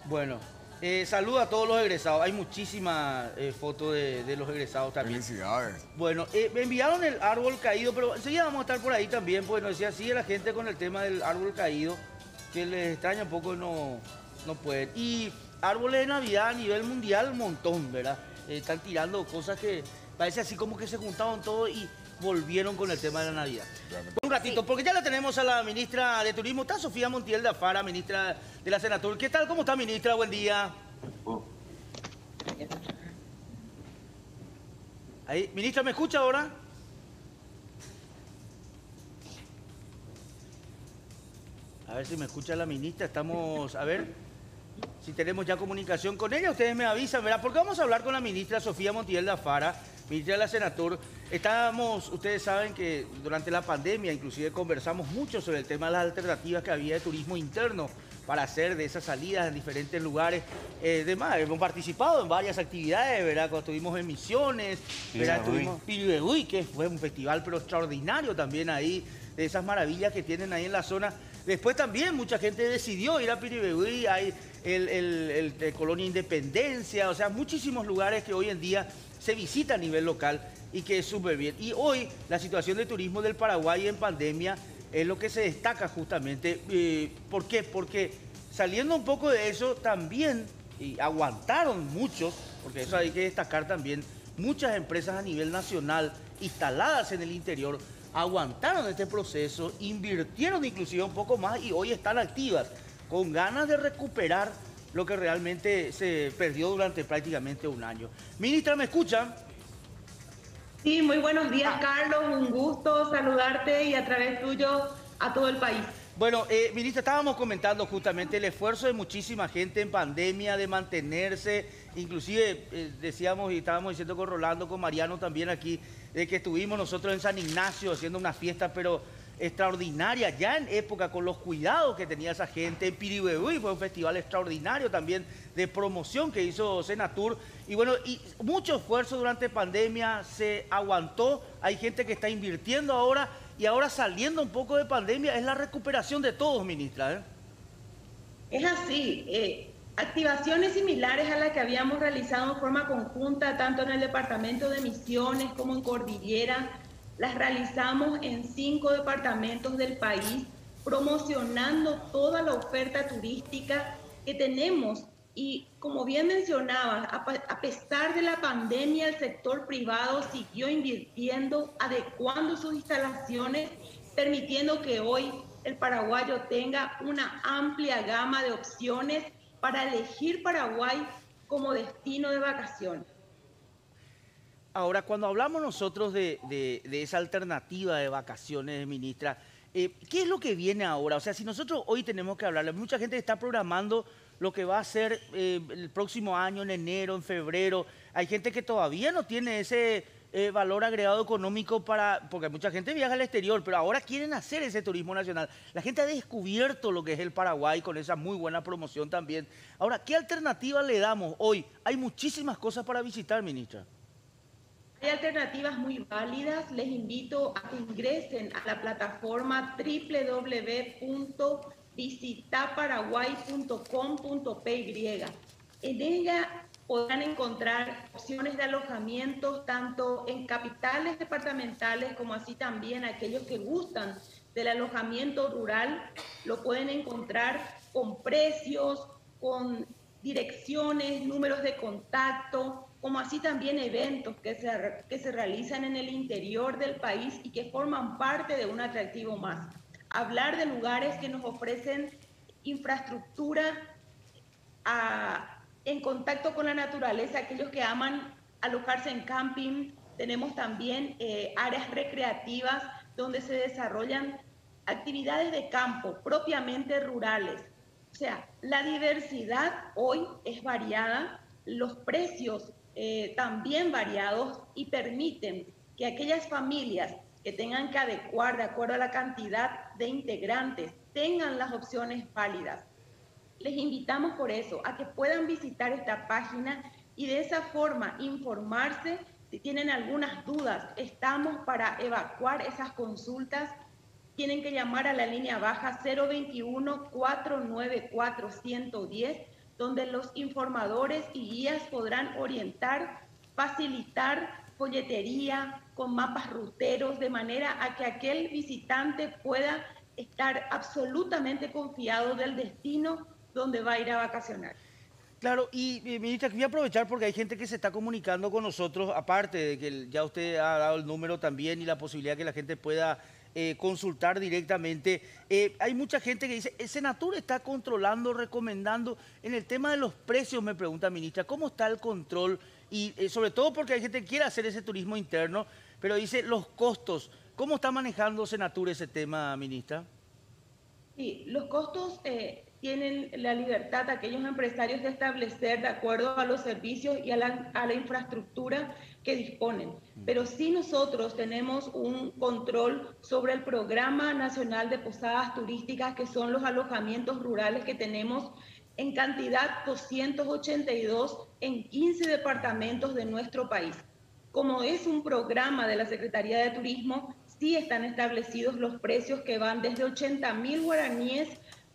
Bueno, eh, saludo a todos los egresados. Hay muchísimas eh, fotos de, de los egresados también. Felicidades. Bueno, eh, me enviaron el árbol caído, pero enseguida vamos a estar por ahí también, porque nos decía así la gente con el tema del árbol caído, que les extraña un poco no, no pueden. Y árboles de Navidad a nivel mundial, un montón, ¿verdad? Eh, están tirando cosas que parece así como que se juntaron todos y volvieron con el tema de la Navidad. Un ratito, porque ya la tenemos a la ministra de Turismo, está Sofía Montiel de Afara, ministra de la Senatur. ¿Qué tal? ¿Cómo está, ministra? Buen día. Ahí, ministra, ¿me escucha ahora? A ver si me escucha la ministra. Estamos, a ver si tenemos ya comunicación con ella. Ustedes me avisan, ¿verdad? Porque vamos a hablar con la ministra Sofía Montiel de Afara, ministra de la Senatur. Estábamos, ustedes saben que durante la pandemia inclusive conversamos mucho sobre el tema de las alternativas que había de turismo interno para hacer de esas salidas en diferentes lugares. Eh, demás, hemos participado en varias actividades, ¿verdad? Cuando estuvimos en Misiones, ¿verdad? Estuvimos que fue un festival pero extraordinario también ahí, de esas maravillas que tienen ahí en la zona. Después también mucha gente decidió ir a Piribebuy, hay el, el- el de Colonia Independencia, o sea, muchísimos lugares que hoy en día se visita a nivel local y que es súper bien. Y hoy la situación de turismo del Paraguay en pandemia es lo que se destaca justamente. Eh, ¿Por qué? Porque saliendo un poco de eso, también y aguantaron muchos, porque eso hay que destacar también, muchas empresas a nivel nacional instaladas en el interior aguantaron este proceso, invirtieron inclusive un poco más y hoy están activas, con ganas de recuperar lo que realmente se perdió durante prácticamente un año. Ministra, ¿me escuchan? Sí, muy buenos días, Carlos. Un gusto saludarte y a través tuyo a todo el país. Bueno, eh, ministra, estábamos comentando justamente el esfuerzo de muchísima gente en pandemia de mantenerse, inclusive eh, decíamos y estábamos diciendo con Rolando, con Mariano también aquí, de que estuvimos nosotros en San Ignacio haciendo una fiesta, pero extraordinaria, ya en época con los cuidados que tenía esa gente, en Piribebuy fue un festival extraordinario también de promoción que hizo Senatur, y bueno, y mucho esfuerzo durante pandemia, se aguantó, hay gente que está invirtiendo ahora, y ahora saliendo un poco de pandemia, es la recuperación de todos, ministra. ¿eh? Es así. eh, activaciones similares a las que habíamos realizado en forma conjunta, tanto en el departamento de Misiones como en Cordillera, las realizamos en cinco departamentos del país, promocionando toda la oferta turística que tenemos. Y como bien mencionaba, a, pesar de la pandemia, el sector privado siguió invirtiendo, adecuando sus instalaciones, permitiendo que hoy el paraguayo tenga una amplia gama de opciones para elegir Paraguay como destino de vacaciones. Ahora, cuando hablamos nosotros de, esa alternativa de vacaciones, ministra, eh, ¿qué es lo que viene ahora? O sea, si nosotros hoy tenemos que hablarle, mucha gente está programando lo que va a ser eh, el próximo año, en enero, en febrero. Hay gente que todavía no tiene ese eh, valor agregado económico para, porque mucha gente viaja al exterior, pero ahora quieren hacer ese turismo nacional. La gente ha descubierto lo que es el Paraguay con esa muy buena promoción también. Ahora, ¿qué alternativa le damos hoy? Hay muchísimas cosas para visitar, ministra. Hay alternativas muy válidas. Les invito a que ingresen a la plataforma www.visitaparaguay.com.py. En ella podrán encontrar opciones de alojamientos tanto en capitales departamentales como así también aquellos que gustan del alojamiento rural. Lo pueden encontrar con precios, con direcciones, números de contacto, como así también eventos que se, que se realizan en el interior del país y que forman parte de un atractivo más. hablar de lugares que nos ofrecen infraestructura en contacto con la naturaleza, aquellos que aman alojarse en camping. Tenemos también eh, áreas recreativas donde se desarrollan actividades de campo propiamente rurales. O sea, la diversidad hoy es variada, los precios eh, también variados y permiten que aquellas familias que tengan que adecuar de acuerdo a la cantidad de integrantes tengan las opciones válidas. Les invitamos por eso a que puedan visitar esta página y de esa forma informarse si tienen algunas dudas. Estamos para evacuar esas consultas tienen que llamar a la línea baja 021-494-110, donde los informadores y guías podrán orientar, facilitar folletería con mapas ruteros, de manera a que aquel visitante pueda estar absolutamente confiado del destino donde va a ir a vacacionar. Claro, y ministra, quería aprovechar porque hay gente que se está comunicando con nosotros, aparte de que ya usted ha dado el número también y la posibilidad que la gente pueda eh, consultar directamente. Eh, hay mucha gente que dice, el Senatur está controlando, recomendando. En el tema de los precios, me pregunta ministra, ¿cómo está el control? Y eh, sobre todo porque hay gente que quiere hacer ese turismo interno, pero dice los costos. ¿Cómo está manejando Senatur ese tema, ministra? Sí, los costos tienen la libertad aquellos empresarios de establecer de acuerdo a los servicios y a la, a la infraestructura que disponen. Pero sí nosotros tenemos un control sobre el Programa Nacional de Posadas Turísticas, que son los alojamientos rurales que tenemos en cantidad 282 en 15 departamentos de nuestro país. Como es un programa de la Secretaría de Turismo, sí están establecidos los precios que van desde 80 mil guaraníes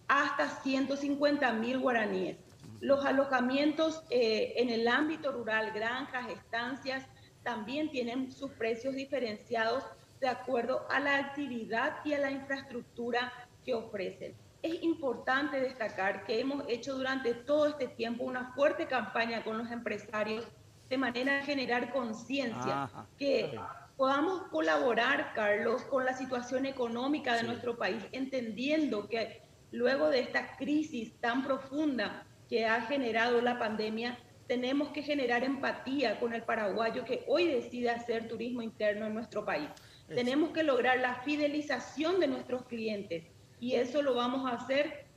hasta 150 mil guaraníes. Los alojamientos eh, en el ámbito rural, granjas, estancias, también tienen sus precios diferenciados de acuerdo a la actividad y a la infraestructura que ofrecen. Es importante destacar que hemos hecho durante todo este tiempo una fuerte campaña con los empresarios de manera a generar conciencia, que podamos colaborar, Carlos, con la situación económica de nuestro país, entendiendo que luego de esta crisis tan profunda que ha generado la pandemia, tenemos que generar empatía con el paraguayo que hoy decide hacer turismo interno en nuestro país. Tenemos que lograr la fidelización de nuestros clientes y eso lo vamos a hacer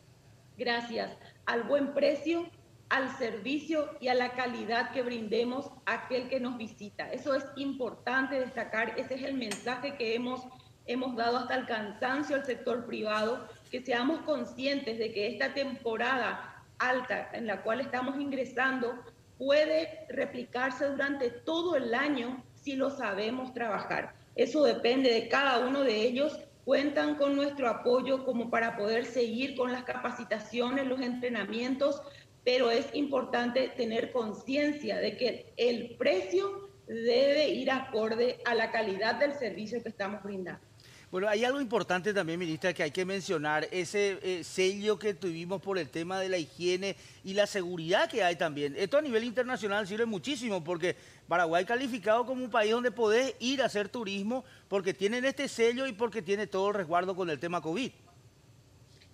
gracias al buen precio, al servicio y a la calidad que brindemos a aquel que nos visita. Eso es importante destacar, ese es el mensaje que hemos, hemos dado hasta el cansancio al sector privado, que seamos conscientes de que esta temporada alta en la cual estamos ingresando puede replicarse durante todo el año si lo sabemos trabajar. Eso depende de cada uno de ellos. Cuentan con nuestro apoyo como para poder seguir con las capacitaciones, los entrenamientos, pero es importante tener conciencia de que el precio debe ir acorde a la calidad del servicio que estamos brindando. Bueno, hay algo importante también, ministra, que hay que mencionar, ese eh, sello que tuvimos por el tema de la higiene y la seguridad que hay también. Esto a nivel internacional sirve muchísimo porque Paraguay calificado como un país donde podés ir a hacer turismo porque tienen este sello y porque tiene todo el resguardo con el tema COVID.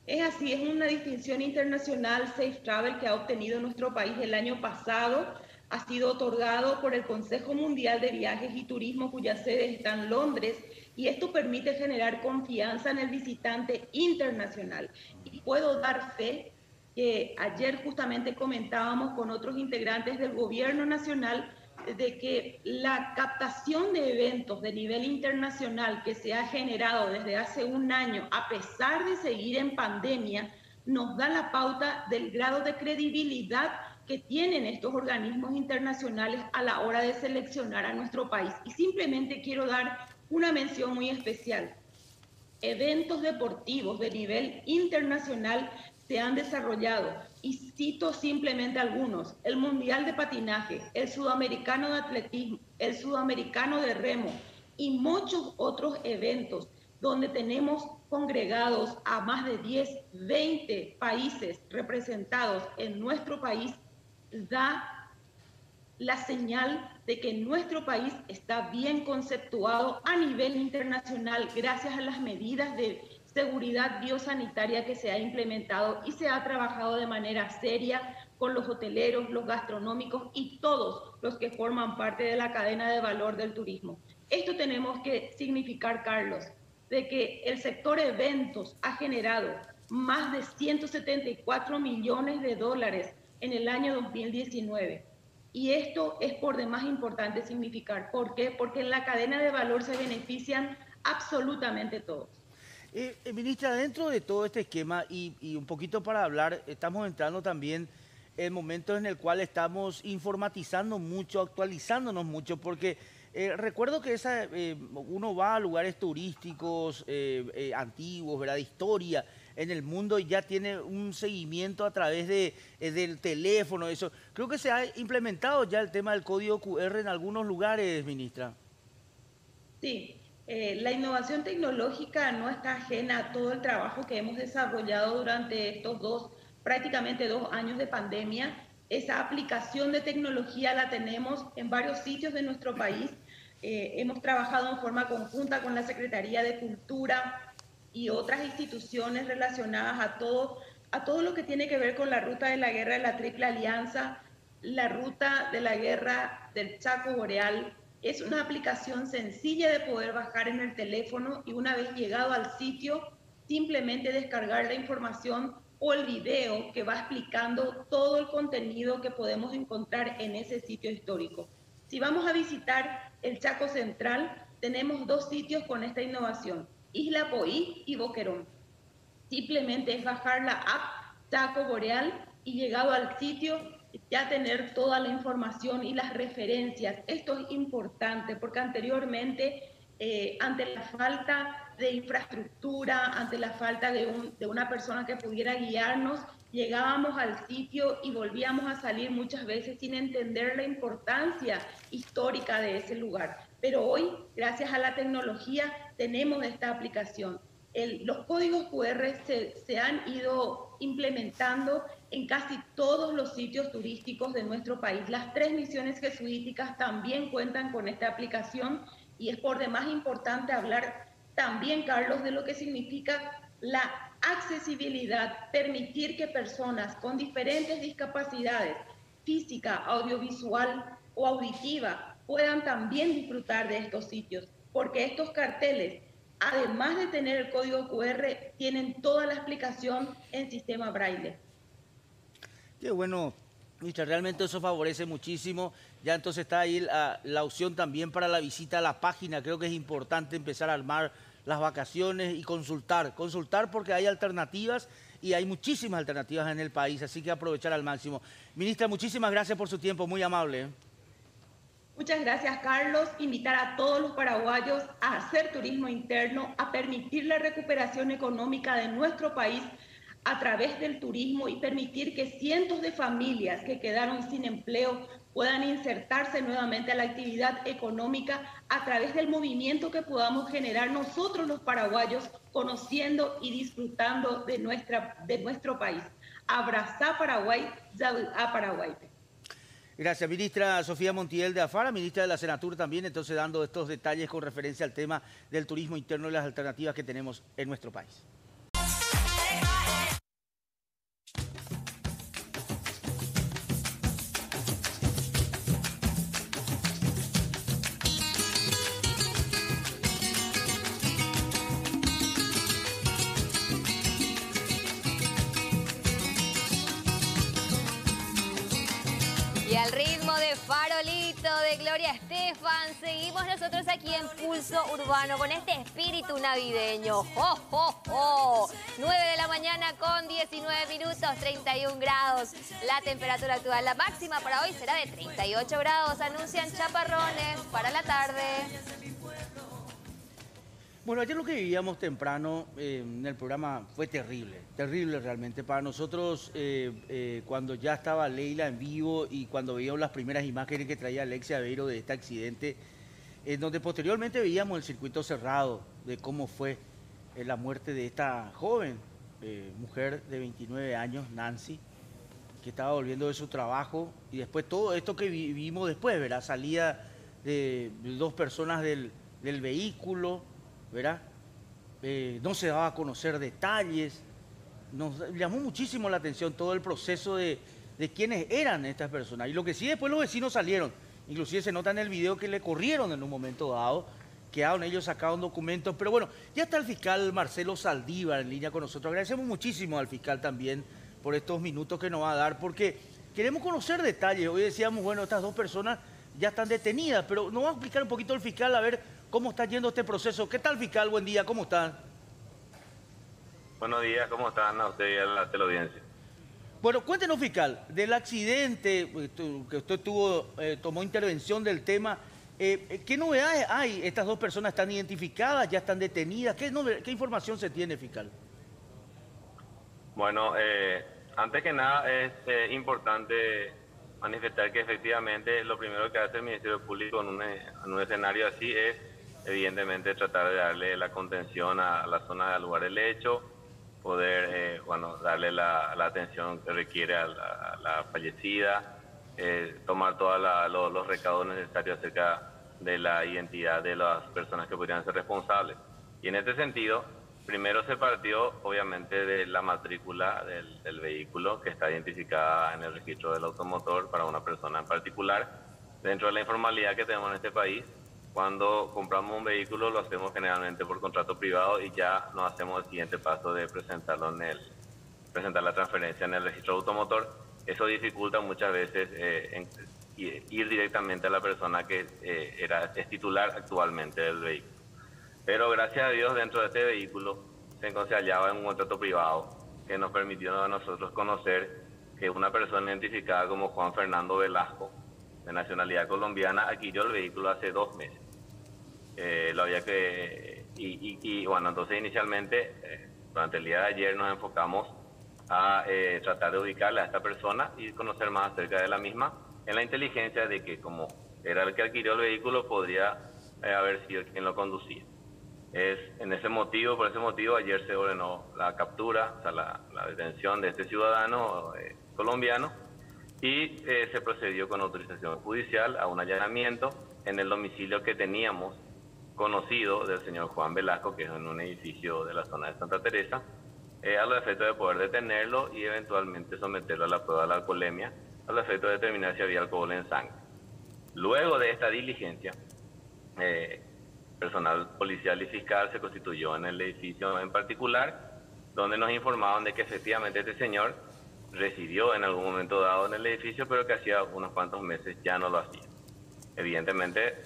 Es así, es una distinción internacional Safe Travel que ha obtenido nuestro país el año pasado. Ha sido otorgado por el Consejo Mundial de Viajes y Turismo, cuya sede está en Londres y esto permite generar confianza en el visitante internacional. Y puedo dar fe que ayer justamente comentábamos con otros integrantes del gobierno nacional de que la captación de eventos de nivel internacional que se ha generado desde hace un año, a pesar de seguir en pandemia, nos da la pauta del grado de credibilidad que tienen estos organismos internacionales a la hora de seleccionar a nuestro país. Y simplemente quiero dar una mención muy especial. Eventos deportivos de nivel internacional se han desarrollado y cito simplemente algunos. El Mundial de Patinaje, el Sudamericano de Atletismo, el Sudamericano de Remo y muchos otros eventos donde tenemos congregados a más de 10, 20 países representados en nuestro país, da la señal de que nuestro país está bien conceptuado a nivel internacional gracias a las medidas de seguridad biosanitaria que se ha implementado y se ha trabajado de manera seria con los hoteleros, los gastronómicos y todos los que forman parte de la cadena de valor del turismo. Esto tenemos que significar, Carlos, de que el sector eventos ha generado más de 174 millones de dólares en el año 2019. Y esto es por demás importante significar. ¿Por qué? Porque en la cadena de valor se benefician absolutamente todos. Eh, eh, ministra, dentro de todo este esquema y, un poquito para hablar, estamos entrando también en momentos en el cual estamos informatizando mucho, actualizándonos mucho, porque eh, recuerdo que esa, uno va a lugares turísticos antiguos, ¿verdad? De historia en el mundo y ya tiene un seguimiento a través de, del teléfono, eso. Creo que se ha implementado ya el tema del código QR en algunos lugares, ministra. Sí, la innovación tecnológica no está ajena a todo el trabajo que hemos desarrollado durante estos dos, prácticamente dos años de pandemia. Esa aplicación de tecnología la tenemos en varios sitios de nuestro país eh, hemos trabajado en forma conjunta con la Secretaría de Cultura y otras instituciones relacionadas a todo, a todo lo que tiene que ver con la ruta de la guerra de la Triple Alianza, la ruta de la guerra del Chaco Boreal. Es una aplicación sencilla de poder bajar en el teléfono y una vez llegado al sitio, simplemente descargar la información o el video que va explicando todo el contenido que podemos encontrar en ese sitio histórico. Si vamos a visitar el Chaco Central, tenemos dos sitios con esta innovación, Isla Poí y Boquerón. Simplemente es bajar la app Chaco Boreal y llegado al sitio ya tener toda la información y las referencias. Esto es importante porque anteriormente, eh, ante la falta de infraestructura, ante la falta de una persona que pudiera guiarnos, llegábamos al sitio y volvíamos a salir muchas veces sin entender la importancia histórica de ese lugar. Pero hoy, gracias a la tecnología, tenemos esta aplicación. los códigos QR se, se han ido implementando en casi todos los sitios turísticos de nuestro país. Las tres misiones jesuíticas también cuentan con esta aplicación y es por demás importante hablar también, Carlos, de lo que significa la accesibilidad, permitir que personas con diferentes discapacidades, física, audiovisual o auditiva, puedan también disfrutar de estos sitios, porque estos carteles, además de tener el código QR, tienen toda la explicación en sistema braille. Qué bueno, Mister, realmente eso favorece muchísimo. Ya entonces está ahí la, la opción también para la visita a la página. Creo que es importante empezar a armar las vacaciones y consultar, consultar porque hay alternativas y hay muchísimas alternativas en el país, así que aprovechar al máximo. Ministra, muchísimas gracias por su tiempo, muy amable. Muchas gracias, Carlos. Invitar a todos los paraguayos a hacer turismo interno, a permitir la recuperación económica de nuestro país a través del turismo y permitir que cientos de familias que quedaron sin empleo puedan insertarse nuevamente a la actividad económica a través del movimiento que podamos generar nosotros los paraguayos, conociendo y disfrutando de, nuestra, de nuestro país. Abrazar Paraguay, a Paraguay. Gracias, ministra Sofía Montiel de Afara, ministra de la Senatur también, entonces dando estos detalles con referencia al tema del turismo interno y las alternativas que tenemos en nuestro país. Gloria Estefan. Seguimos nosotros aquí en Pulso Urbano con este espíritu navideño. ¡Oh, oh, oh! 9 de la mañana con 19 minutos, 31 grados. La temperatura actual, la máxima para hoy será de 38 grados. Anuncian chaparrones para la tarde. Bueno, ayer lo que vivíamos temprano eh, en el programa fue terrible, terrible realmente. Para nosotros, eh, eh, cuando ya estaba Leila en vivo y cuando veíamos las primeras imágenes que traía Alexia Aveiro de este accidente, en donde posteriormente veíamos el circuito cerrado de cómo fue la muerte de esta joven mujer de 29 años, Nancy, que estaba volviendo de su trabajo y después todo esto que vivimos después, ¿verdad? Salida de dos personas del, del vehículo ¿verdad? eh, no se daba a conocer detalles. Nos llamó muchísimo la atención todo el proceso de, quiénes eran estas personas. Y lo que sí después los vecinos salieron, inclusive se nota en el video que le corrieron en un momento dado, quedaron ellos sacaron documentos. Pero bueno, ya está el fiscal Marcelo Saldívar en línea con nosotros. Agradecemos muchísimo al fiscal también por estos minutos que nos va a dar, porque queremos conocer detalles. Hoy decíamos, bueno, estas dos personas ya están detenidas, pero nos va a explicar un poquito el fiscal a ver cómo está yendo este proceso. ¿Qué tal, fiscal? Buen día, ¿cómo están? Buenos días, ¿cómo están a usted y a la teleaudiencia? Bueno, cuéntenos, fiscal, del accidente eh, que usted tuvo, eh, tomó intervención del tema. Eh, ¿Qué novedades hay? ¿Estas dos personas están identificadas, ya están detenidas? ¿Qué, qué información se tiene, fiscal? Bueno, antes que nada es importante manifestar que efectivamente lo primero que hace el Ministerio Público en un, en un escenario así es evidentemente tratar de darle la contención a la zona del lugar del hecho, poder eh, bueno, darle la, atención que requiere a la, fallecida, eh, tomar todos los recaudos necesarios acerca de la identidad de las personas que podrían ser responsables. Y en este sentido, primero se partió obviamente de la matrícula del, del, vehículo que está identificada en el registro del automotor para una persona en particular. Dentro de la informalidad que tenemos en este país, cuando compramos un vehículo lo hacemos generalmente por contrato privado y ya nos hacemos el siguiente paso de presentarlo en el, presentar la transferencia en el registro automotor. Eso dificulta muchas veces eh, ir directamente a la persona que eh, era, es titular actualmente del vehículo. Pero gracias a Dios dentro de este vehículo se hallaba en un contrato privado que nos permitió a nosotros conocer que una persona identificada como Juan Fernando Velasco, de nacionalidad colombiana, adquirió el vehículo hace dos meses. Eh, lo había que y, bueno entonces inicialmente eh, durante el día de ayer nos enfocamos a eh, tratar de ubicarle a esta persona y conocer más acerca de la misma en la inteligencia de que como era el que adquirió el vehículo podría haber sido quien lo conducía es en ese motivo por ese motivo ayer se ordenó la captura o sea la, la detención de este ciudadano colombiano y se procedió con autorización judicial a un allanamiento en el domicilio que teníamos conocido del señor Juan Velasco, que es en un edificio de la zona de Santa Teresa, eh, a los efectos de poder detenerlo y eventualmente someterlo a la prueba de la alcoholemia, a los efectos de determinar si había alcohol en sangre. Luego de esta diligencia, eh, personal policial y fiscal se constituyó en el edificio en particular, donde nos informaban de que efectivamente este señor residió en algún momento dado en el edificio, pero que hacía unos cuantos meses ya no lo hacía. Evidentemente,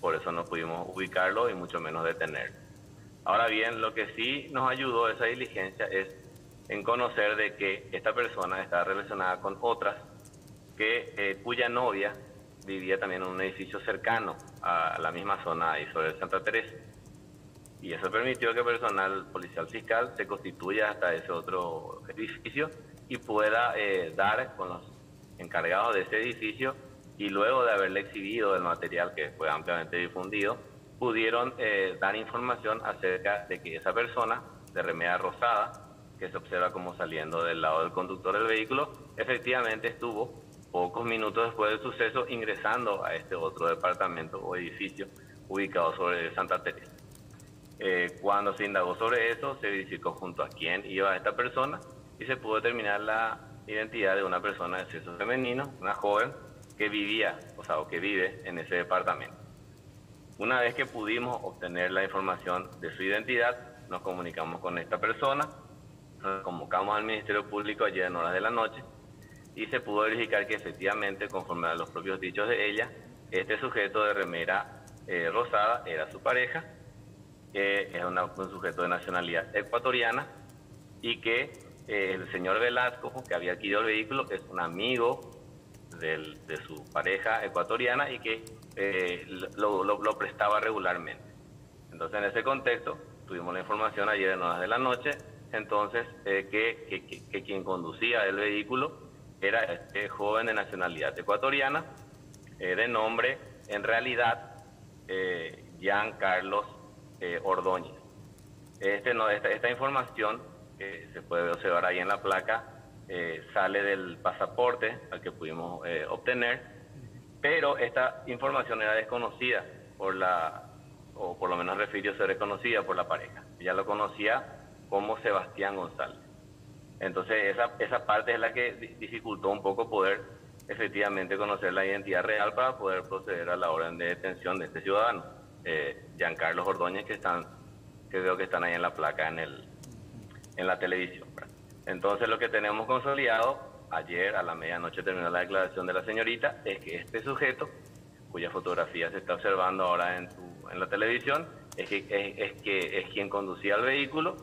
por eso no pudimos ubicarlo y mucho menos detenerlo. Ahora bien, lo que sí nos ayudó esa diligencia es en conocer de que esta persona está relacionada con otras que eh, cuya novia vivía también en un edificio cercano a la misma zona ahí sobre Santa Teresa. Y eso permitió que personal policial fiscal se constituya hasta ese otro edificio y pueda eh, dar con los encargados de ese edificio y luego de haberle exhibido el material que fue ampliamente difundido, pudieron eh, dar información acerca de que esa persona de remeda rosada, que se observa como saliendo del lado del conductor del vehículo, efectivamente estuvo pocos minutos después del suceso ingresando a este otro departamento o edificio ubicado sobre Santa Teresa. Eh, cuando se indagó sobre eso, se verificó junto a quién iba esta persona y se pudo determinar la identidad de una persona de sexo femenino, una joven que vivía, o sea, o que vive en ese departamento. Una vez que pudimos obtener la información de su identidad, nos comunicamos con esta persona, nos convocamos al Ministerio Público ayer en horas de la noche y se pudo verificar que efectivamente, conforme a los propios dichos de ella, este sujeto de remera eh, rosada era su pareja, que es un sujeto de nacionalidad ecuatoriana y que el señor Velasco, que había adquirido el vehículo, es un amigo de su pareja ecuatoriana y que eh, lo, lo, prestaba regularmente. Entonces, en ese contexto, tuvimos la información ayer en horas de la noche, entonces, eh, que, que, quien conducía el vehículo era este joven de nacionalidad ecuatoriana, eh, de nombre, en realidad, Jean Carlos Ordóñez. Este, no, esta, esta información, se puede observar ahí en la placa, eh, sale del pasaporte al que pudimos eh, obtener, pero esta información era desconocida por la, o por lo menos refirió ser reconocida por la pareja. ella lo conocía como Sebastián González. Entonces esa, esa parte es la que dificultó un poco poder efectivamente conocer la identidad real para poder proceder a la orden de detención de este ciudadano, eh, Giancarlo Ordóñez, que están, que veo que están ahí en la placa en el, en la televisión. Entonces lo que tenemos consolidado, ayer a la medianoche terminó la declaración de la señorita, es que este sujeto, cuya fotografía se está observando ahora en, en la televisión, es que es, es, que es quien conducía el vehículo,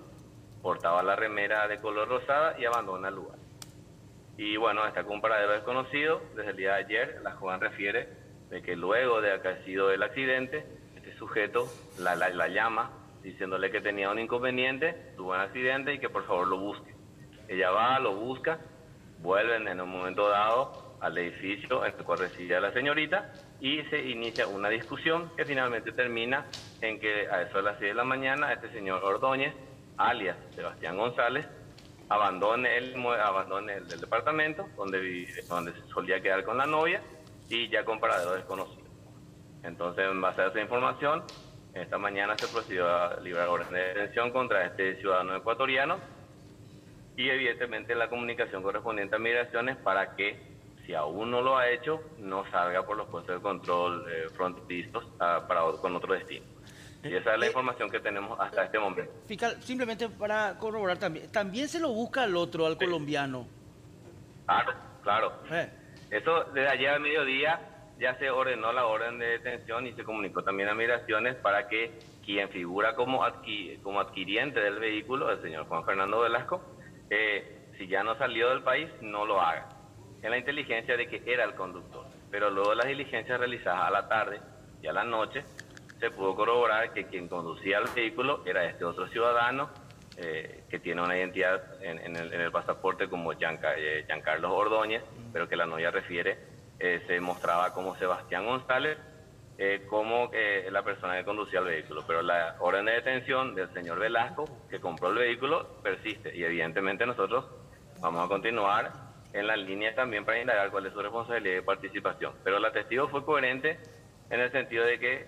portaba la remera de color rosada y abandona el lugar. Y bueno, está con un paradero desconocido. Desde el día de ayer, la joven refiere de que luego de haber sido el accidente, este sujeto la, la, la llama diciéndole que tenía un inconveniente, tuvo un accidente y que por favor lo busque. Ella va, lo busca, vuelven en un momento dado al edificio en el cual residía la señorita y se inicia una discusión que finalmente termina en que a eso de las 6 de la mañana este señor Ordóñez, alias Sebastián González, abandone el, abandone el, departamento donde, donde se solía quedar con la novia y ya con paradero desconocido. Entonces, en base a esa información, esta mañana se procedió a librar orden de detención contra este ciudadano ecuatoriano y evidentemente la comunicación correspondiente a migraciones para que, si aún no lo ha hecho, no salga por los puestos de control eh, fronterizos ah, para, con otro destino. Y esa es la información que tenemos hasta este momento. Fiscal, simplemente para corroborar también, también se lo busca al otro, al colombiano. Claro, claro. Eh. Eso desde ayer al mediodía ya se ordenó la orden de detención y se comunicó también a Migraciones para que quien figura como, como adquiriente del vehículo, el señor Juan Fernando Velasco, eh, si ya no salió del país, no lo haga. En la inteligencia de que era el conductor. Pero luego de las diligencias realizadas a la tarde y a la noche, se pudo corroborar que quien conducía el vehículo era este otro ciudadano eh, que tiene una identidad en, el, pasaporte como eh, Giancarlo Ordóñez, pero que la novia refiere, eh, se mostraba como Sebastián González, como la persona que conducía el vehículo. Pero la orden de detención del señor Velasco, que compró el vehículo, persiste y evidentemente nosotros vamos a continuar en la línea también para indagar cuál es su responsabilidad de participación. Pero la testigo fue coherente en el sentido de que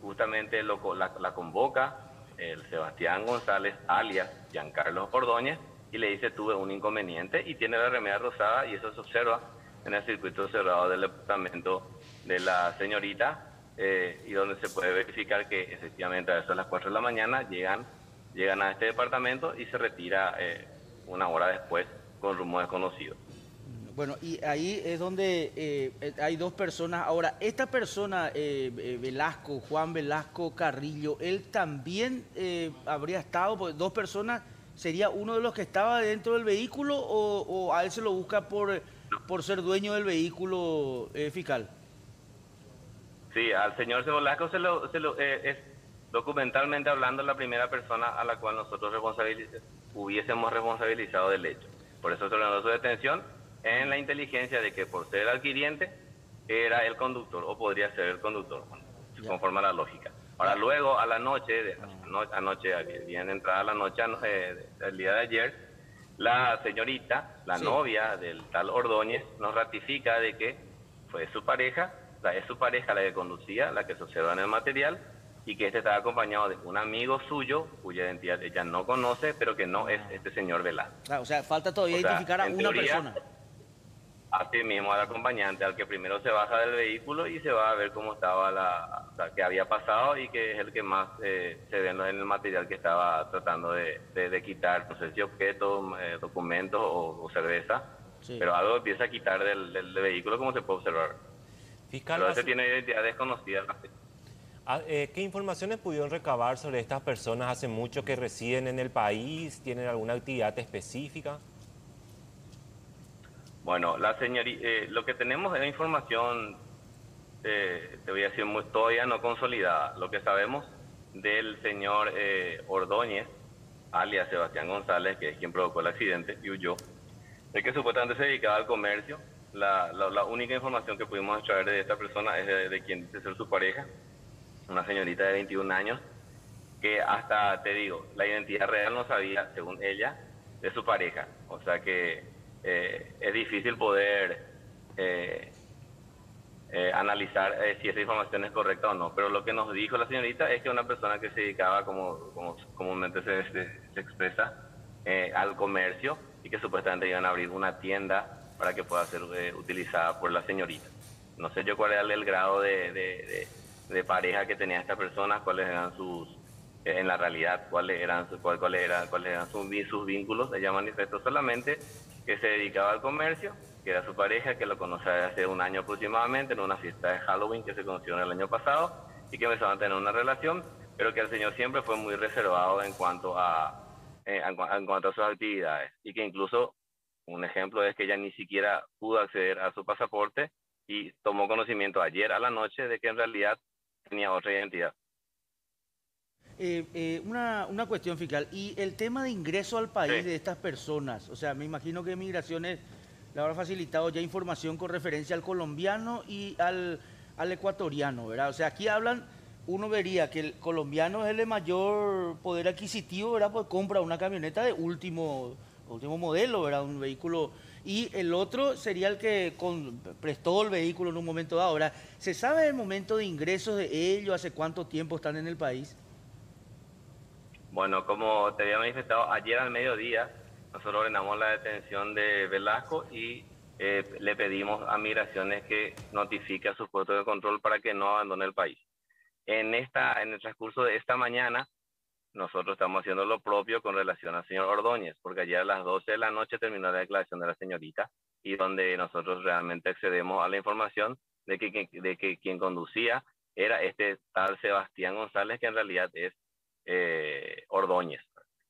justamente lo, la, la, convoca el Sebastián González, alias Giancarlo Ordóñez, y le dice tuve un inconveniente y tiene la remera rosada y eso se observa en el circuito cerrado del departamento de la señorita eh, y donde se puede verificar que efectivamente a eso las 4 de la mañana llegan, llegan a este departamento y se retira eh, una hora después con rumbo desconocido. Bueno, y ahí es donde eh, hay dos personas. Ahora, esta persona, Velasco, Juan Velasco Carrillo, él también habría estado, porque dos personas, ¿sería uno de los que estaba dentro del vehículo o, a él se lo busca por, por ser dueño del vehículo fiscal? Sí, al señor Velasco se lo, se lo es documentalmente hablando la primera persona a la cual nosotros hubiésemos responsabilizado del hecho. Por eso se dio su detención en la inteligencia de que por ser adquiriente era el conductor o podría ser el conductor, conforme a la lógica. Ahora luego a la noche, de, anoche, bien entrada la noche eh, del día de ayer, la señorita, la novia del tal Ordóñez, nos ratifica de que fue su pareja, la, es su pareja la que conducía, la que se observa en el material, y que este estaba acompañado de un amigo suyo, cuya identidad ella no conoce, pero que no es este señor. Ah, o sea, falta todavía identificar a una persona así mismo al acompañante, al que primero se baja del vehículo y se va a ver cómo estaba la, o sea, que había pasado y que es el que más eh, se ve en el material que estaba tratando de, de, quitar, no sé si objetos, eh, documentos o, cerveza, pero algo empieza a quitar del, del, vehículo como se puede observar. Fiscal, pero ese tiene identidad desconocida. Ah, eh, ¿Qué informaciones pudieron recabar sobre estas personas hace mucho que residen en el país? ¿Tienen alguna actividad específica? Bueno, la señorita, eh, lo que tenemos es información, eh, te voy a decir, muy, todavía no consolidada. Lo que sabemos del señor eh, Ordóñez, alias Sebastián González, que es quien provocó el accidente y huyó, es que supuestamente se dedicaba al comercio. La, la, única información que pudimos extraer de esta persona es de, de quien dice ser su pareja, una señorita de 21 años, que hasta, te digo, la identidad real no sabía, según ella, de su pareja. O sea que eh, es difícil poder eh, eh, analizar si esa información es correcta o no. Pero lo que nos dijo la señorita es que una persona que se dedicaba, como, comúnmente se, expresa, al comercio y que supuestamente iban a abrir una tienda para que pueda ser utilizada por la señorita. No sé yo cuál era el, grado de, pareja que tenía esta persona, cuáles eran sus, en la realidad, cuáles eran, cuáles eran, cuáles eran sus, sus vínculos. Ella manifestó solamente que se dedicaba al comercio, que era su pareja, que lo conocía desde hace un año aproximadamente, en una fiesta de Halloween que se conoció el año pasado, y que empezaron a tener una relación, pero que el señor siempre fue muy reservado en cuanto a, eh, en, en cuanto a sus actividades, y que incluso un ejemplo es que ella ni siquiera pudo acceder a su pasaporte y tomó conocimiento ayer a la noche de que en realidad tenía otra identidad. Eh, eh, una, una cuestión fiscal. Y el tema de ingreso al país de estas personas, o sea, me imagino que Migraciones le habrá facilitado ya información con referencia al colombiano y al, al ecuatoriano, ¿verdad? O sea, aquí hablan, uno vería que el colombiano es el de mayor poder adquisitivo, ¿verdad? Pues compra una camioneta de último, último modelo, ¿verdad? Un vehículo. Y el otro sería el que con- prestó el vehículo en un momento dado. Ahora, ¿se sabe el momento de ingresos de ellos? ¿Hace cuánto tiempo están en el país? Bueno, como te había manifestado ayer al mediodía, nosotros ordenamos la detención de Velasco y eh, le pedimos a Migraciones que notifique a sus puestos de control para que no abandone el país. En, esta, en el transcurso de esta mañana, nosotros estamos haciendo lo propio con relación al señor Ordóñez, porque ayer a las 12 de la noche terminó la declaración de la señorita y donde nosotros realmente accedemos a la información de que- de que quien conducía era este tal Sebastián González, que en realidad es eh, Ordóñez.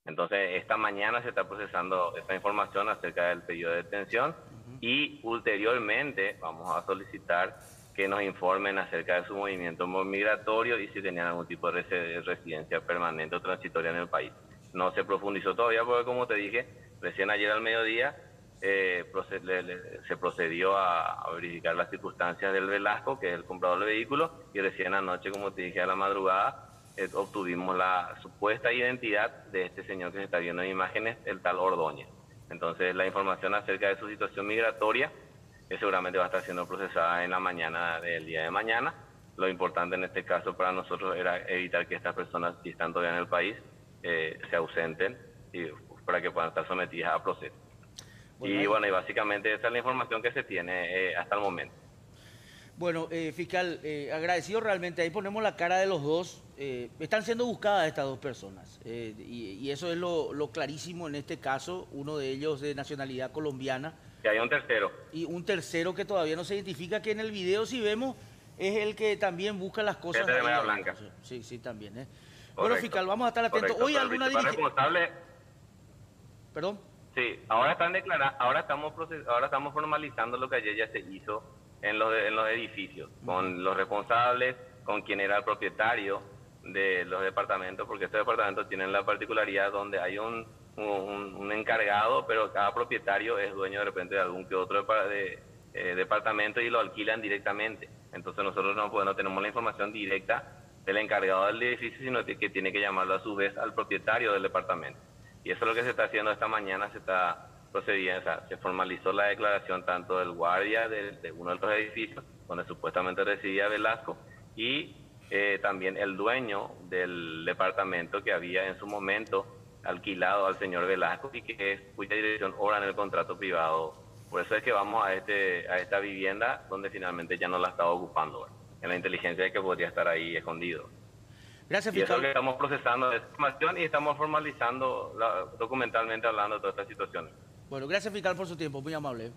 Entonces, esta mañana se está procesando esta información acerca del pedido de detención y ulteriormente vamos a solicitar que nos informen acerca de su movimiento migratorio y si tenían algún tipo de resi- residencia permanente o transitoria en el país. No se profundizó todavía porque, como te dije, recién ayer al mediodía eh, proce- le- le- se procedió a, a verificar las circunstancias del Velasco, que es el comprador del vehículo, y recién anoche, como te dije, a la madrugada, eh, obtuvimos la supuesta identidad de este señor que se está viendo en imágenes, el tal Ordóñez. Entonces, la información acerca de su situación migratoria que seguramente va a estar siendo procesada en la mañana del día de mañana. Lo importante en este caso para nosotros era evitar que estas personas, si están todavía en el país, eh, se ausenten y para que puedan estar sometidas a proceso. y bueno, y básicamente esa es la información que se tiene eh, hasta el momento. Bueno, eh, fiscal, eh, agradecido realmente. Ahí ponemos la cara de los dos. Eh, están siendo buscadas estas dos personas. eh, y, y eso es lo, lo clarísimo en este caso. Uno de ellos de nacionalidad colombiana Que hay un tercero. y un tercero que todavía no se identifica, que en el video, si vemos, es el que también busca las cosas. Este de adentro. Blanca. Sí, sí, también. ¿eh? Bueno, fiscal, vamos a estar atentos. Correcto, Hoy alguna responsable Perdón. Sí, ahora están declara- ahora estamos proces- ahora estamos formalizando lo que ayer ya se hizo en los en los edificios con los responsables, con quien era el propietario de los departamentos, porque estos departamentos tienen la particularidad donde hay un, un, un encargado, pero cada propietario es dueño de repente de algún que otro depa- de, eh, departamento y lo alquilan directamente. Entonces nosotros no, pues, tenemos la información directa del encargado del edificio, sino que, que tiene que llamarlo a su vez al propietario del departamento. Y eso es lo que se está haciendo esta mañana, se está procediendo, o sea, se formalizó la declaración tanto del guardia de, de uno de los edificios, donde supuestamente residía Velasco, y eh, también el dueño del departamento que había en su momento alquilado al señor Velasco y que es cuya dirección obra en el contrato privado. Por eso es que vamos a este a esta vivienda donde finalmente ya no la estaba ocupando, en la inteligencia de que podría estar ahí escondido. Gracias, Y eso es fiscal. lo que estamos procesando esta información y estamos formalizando la- documentalmente hablando de todas estas situaciones. Bueno, gracias, fiscal, por su tiempo. Muy amable.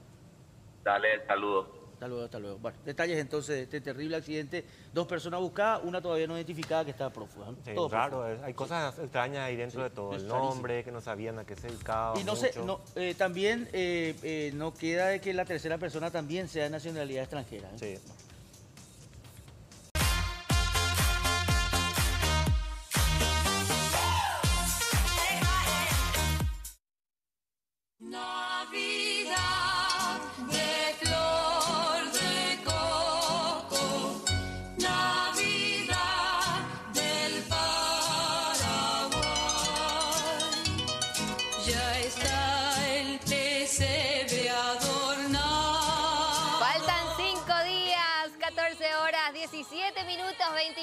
Dale, saludos. Hasta luego, hasta luego. Bueno, detalles entonces de este terrible accidente. Dos personas buscadas, una todavía no identificada que está prófuga. ¿no? Sí, Todo raro, prófugo. es- hay cosas extrañas ahí dentro de todo. El rarísimo. nombre, que no sabían a qué se dedicaba. Y no sé, no, eh, también eh, eh, no queda de que la tercera persona también sea de nacionalidad extranjera. ¿eh?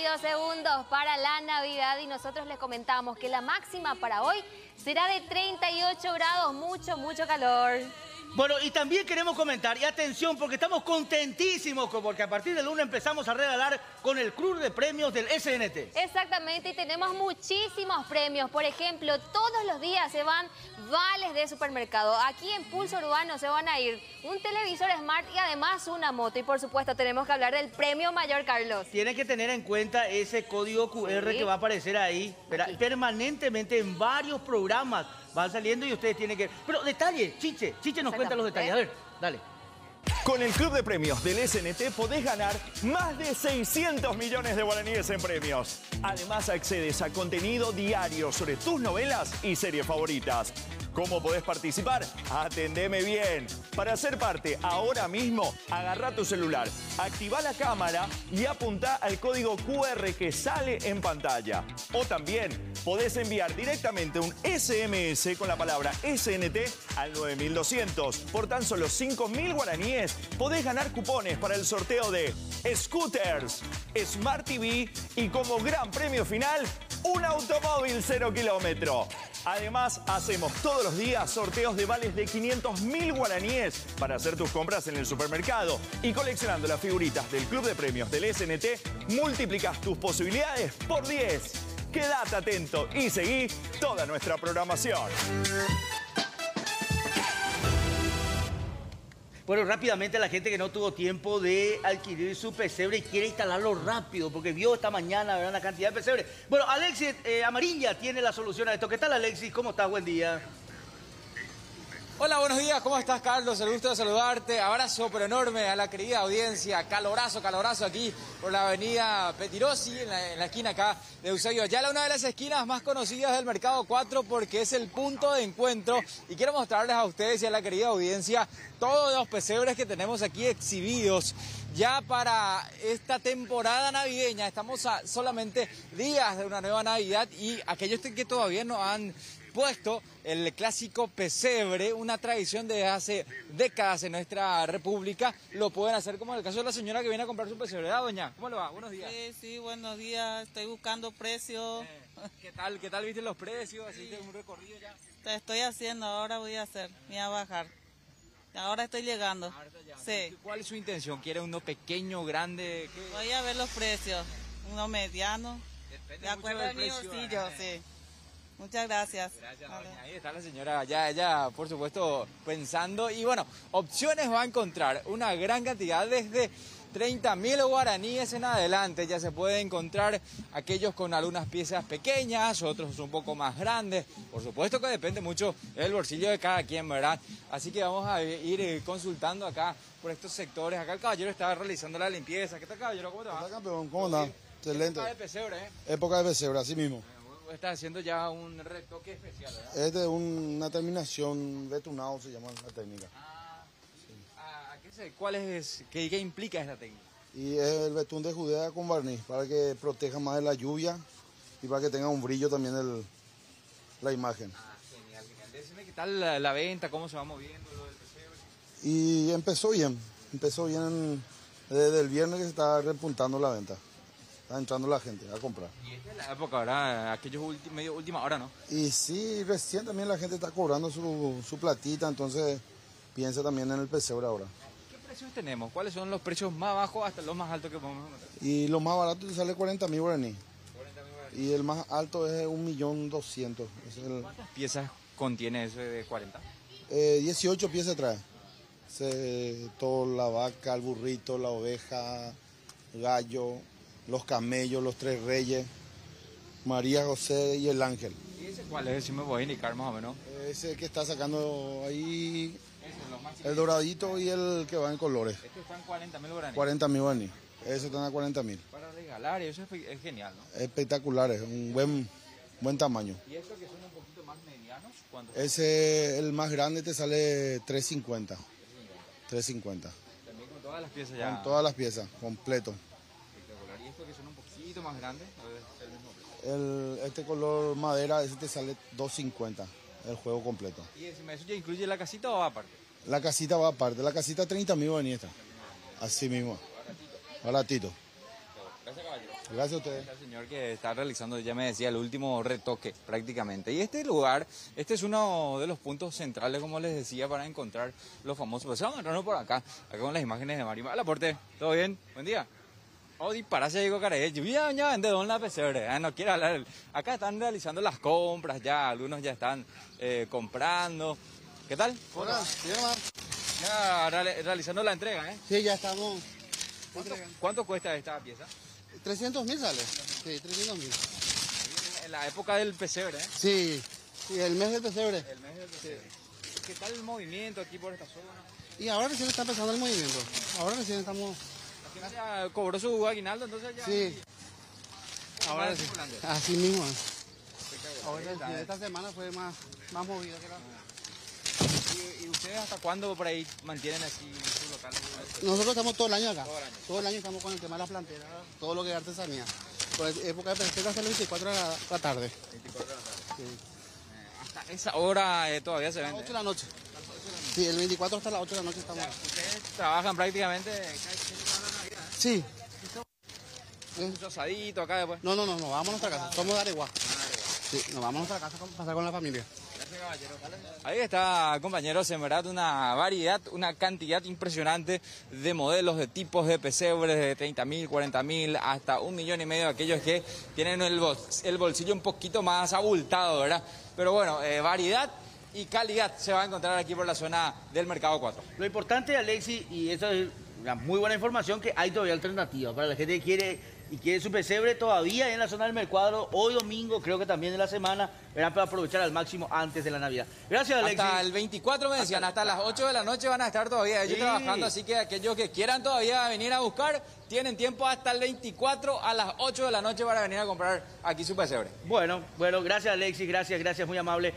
22 segundos para la Navidad y nosotros les comentamos que la máxima para hoy será de 38 grados, mucho, mucho calor. Bueno, y también queremos comentar, y atención, porque estamos contentísimos, porque a partir del lunes empezamos a regalar con el Cruz de Premios del SNT. Exactamente, y tenemos muchísimos premios. Por ejemplo, todos los días se van vales de supermercado. Aquí en Pulso Urbano se van a ir un televisor Smart y además una moto. Y por supuesto tenemos que hablar del premio mayor, Carlos. Tienen que tener en cuenta ese código QR que va a aparecer ahí, permanentemente en varios programas van saliendo y ustedes tienen que... Pero detalle, Chiche, Chiche nos cuenta los detalles. A ver, dale. Con el Club de Premios del SNT podés ganar más de 600 millones de guaraníes en premios. Además accedes a contenido diario sobre tus novelas y series favoritas. ¿Cómo podés participar? Atendeme bien. Para ser parte ahora mismo, agarra tu celular, activa la cámara y apunta al código QR que sale en pantalla. O también podés enviar directamente un SMS con la palabra SNT al 9200. Por tan solo 5000 guaraníes podés ganar cupones para el sorteo de scooters, Smart TV y como gran premio final, un automóvil cero kilómetro. Además, hacemos todos los días sorteos de vales de 500 mil guaraníes para hacer tus compras en el supermercado. Y coleccionando las figuritas del Club de Premios del SNT, multiplicas tus posibilidades por 10. Quédate atento y seguí toda nuestra programación. Bueno, rápidamente la gente que no tuvo tiempo de adquirir su pesebre y quiere instalarlo rápido porque vio esta mañana ¿verdad? una cantidad de pesebres. Bueno, Alexis eh, Amarilla tiene la solución a esto. ¿Qué tal, Alexis? ¿Cómo estás? Buen día. Hola, buenos días, ¿cómo estás Carlos? El gusto de saludarte, abrazo pero enorme a la querida audiencia, calorazo, calorazo aquí por la avenida Petirosi, en la, esquina acá de Eusebio Ayala, una de las esquinas más conocidas del Mercado 4 porque es el punto de encuentro y quiero mostrarles a ustedes y a la querida audiencia todos los pesebres que tenemos aquí exhibidos ya para esta temporada navideña. Estamos a solamente días de una nueva Navidad y aquellos que todavía no han puesto el clásico pesebre, una tradición de hace décadas en nuestra república, lo pueden hacer como en el caso de la señora que viene a comprar su pesebre. ¿Ah, doña? ¿Cómo le va? Buenos días. Sí, sí, buenos días. Estoy buscando precios. Eh, ¿Qué tal? ¿Qué tal viste los precios? Así que un recorrido ya. Te estoy haciendo, ahora voy a hacer, voy a bajar. Ahora estoy llegando. Sí. ¿Cuál es su intención? ¿Quiere uno pequeño, grande? Voy a ver los precios. Uno mediano. de acuerdo al mi bolsillo, sí. Muchas gracias. Gracias, Ahí está la señora, ya, ya, por supuesto, pensando. Y bueno, opciones va a encontrar una gran cantidad desde 30 mil guaraníes en adelante. Ya se puede encontrar aquellos con algunas piezas pequeñas, otros un poco más grandes. Por supuesto que depende mucho del bolsillo de cada quien, ¿verdad? Así que vamos a ir eh, consultando acá por estos sectores. Acá el caballero está realizando la limpieza. ¿Qué tal, caballero? ¿Cómo te va? campeón? ¿Cómo anda? Excelente. Época de pesebre, ¿eh? Época de pesebre, así mismo está haciendo ya un retoque especial, ¿verdad? Es de una terminación betunado, se llama la técnica. Ah, ah ¿qué sé? ¿Cuál es, qué, qué, implica esta técnica? Y es el betún de Judea con barniz, para que proteja más de la lluvia y para que tenga un brillo también el, la imagen. Ah, genial, genial. ¿qué tal la, venta? ¿Cómo se va moviendo lo del Y empezó bien, empezó bien desde el viernes que se está repuntando la venta. Está entrando la gente a comprar. Y esta es la época, ¿verdad? Aquellos medio última hora, ¿no? Y sí, recién también la gente está cobrando su, su platita, entonces piensa también en el pesebre ahora. ¿Qué precios tenemos? ¿Cuáles son los precios más bajos hasta los más altos que podemos encontrar? Y lo más barato te sale 40 mil guaraní. Y el más alto es 1.200.000. El... ¿Cuántas piezas contiene ese de 40? Eh, 18 piezas trae. Se, todo la vaca, el burrito, la oveja, gallo, los camellos, los tres reyes, María José y el ángel. ¿Y ese cuál es? Si me voy a indicar más o menos. Ese que está sacando ahí el doradito y el que va en colores. Estos están 40 mil guaraníes. 40 mil guaraníes. Ese están a 40 mil. Para regalar, eso es, genial, ¿no? Espectacular, es un buen, buen tamaño. ¿Y estos que son un poquito más medianos? Ese, el más grande te sale 350. 350. También con todas las piezas ya. Con todas las piezas, completo más grande? El, este color madera, ese te sale 2.50, el juego completo. ¿Y encima eso ya incluye la casita o va aparte? La casita va aparte, la casita 30 mil esta. Así mismo. Baratito. Gracias, Gracias a ustedes. El señor que está realizando, ya me decía, el último retoque prácticamente. Y este lugar, este es uno de los puntos centrales, como les decía, para encontrar los famosos. Pues vamos a por acá, acá con las imágenes de Mario. Hola, porte, ¿todo bien? Buen día. Oh, disparase digo cara, lluvia ya vende don la pesebre, ah, no quiero hablar. Acá están realizando las compras ya, algunos ya están eh, comprando. ¿Qué tal? Hola, Ya reali- realizando la entrega, ¿eh? Sí, ya estamos. ¿Cuánto, cuánto cuesta esta pieza? 300 mil sale. Sí, 300 mil. En la época del pesebre, ¿eh? Sí, sí, el mes del pesebre. El mes del pesebre. ¿Qué tal el movimiento aquí por esta zona? Y ahora recién está empezando el movimiento. Ahora recién estamos. Ya cobró su aguinaldo, entonces ya... Sí. Ahora sí. Así mismo. Ahora esta semana fue más, más movida que la. ¿Y, y ustedes hasta cuándo por ahí mantienen así su local? Nosotros estamos todo el año acá. Todo el año. Todo el año estamos con el tema de la plantera, todo lo que es artesanía. Por época de pesquera hasta las 24 de la, tarde. 24 de la tarde. Hasta esa hora eh, todavía se las vende. 8 de la noche. Sí, el 24 hasta las 8 de la noche estamos. Ustedes trabajan prácticamente... Sí. Mucho asadito acá después. No, no, no, no, vamos a nuestra casa. Somos de Areguá. Sí, nos vamos a nuestra casa a pasar con la familia. Ahí está, compañeros, en verdad una variedad, una cantidad impresionante de modelos, de tipos de pesebres, de 30 mil, 40 mil, hasta un millón y medio de aquellos que tienen el bolsillo un poquito más abultado, ¿verdad? Pero bueno, eh, variedad y calidad se va a encontrar aquí por la zona del Mercado 4. Lo importante, Alexi, y eso es una muy buena información, que hay todavía alternativas para la gente que quiere y quiere su pesebre todavía en la zona del Mercuadro, hoy domingo, creo que también de la semana, verán para aprovechar al máximo antes de la Navidad. Gracias, Alexi. Hasta el 24 me decían, hasta las 8 de la noche van a estar todavía ellos Sí. trabajando, así que aquellos que quieran todavía venir a buscar, tienen tiempo hasta el 24 a las 8 de la noche para venir a comprar aquí su pesebre. Bueno, bueno, gracias, Alexi, gracias, gracias, muy amable.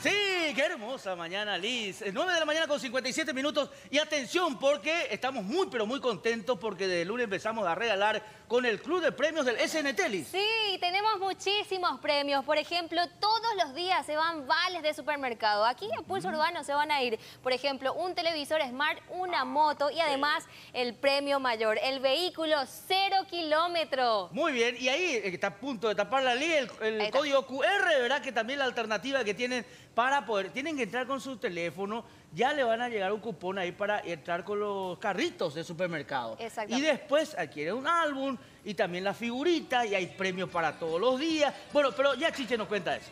Sí, qué hermosa mañana, Liz. Eh, 9 de la mañana con 57 minutos. Y atención, porque estamos muy, pero muy contentos porque de lunes empezamos a regalar con el Club de Premios del SNT, Liz. Sí, tenemos muchísimos premios. Por ejemplo, todos los días se van vales de supermercado. Aquí en Pulso Urbano se van a ir, por ejemplo, un televisor Smart, una moto y además el premio mayor, el vehículo cero kilómetro. Muy bien, y ahí eh, está a punto de tapar la ley, el, el código QR, ¿verdad? Que también la alternativa que tienen para poder, tienen que entrar con su teléfono, ya le van a llegar un cupón ahí para entrar con los carritos de supermercado. Y después adquiere un álbum y también la figurita y hay premios para todos los días. Bueno, pero ya Chiche nos cuenta eso.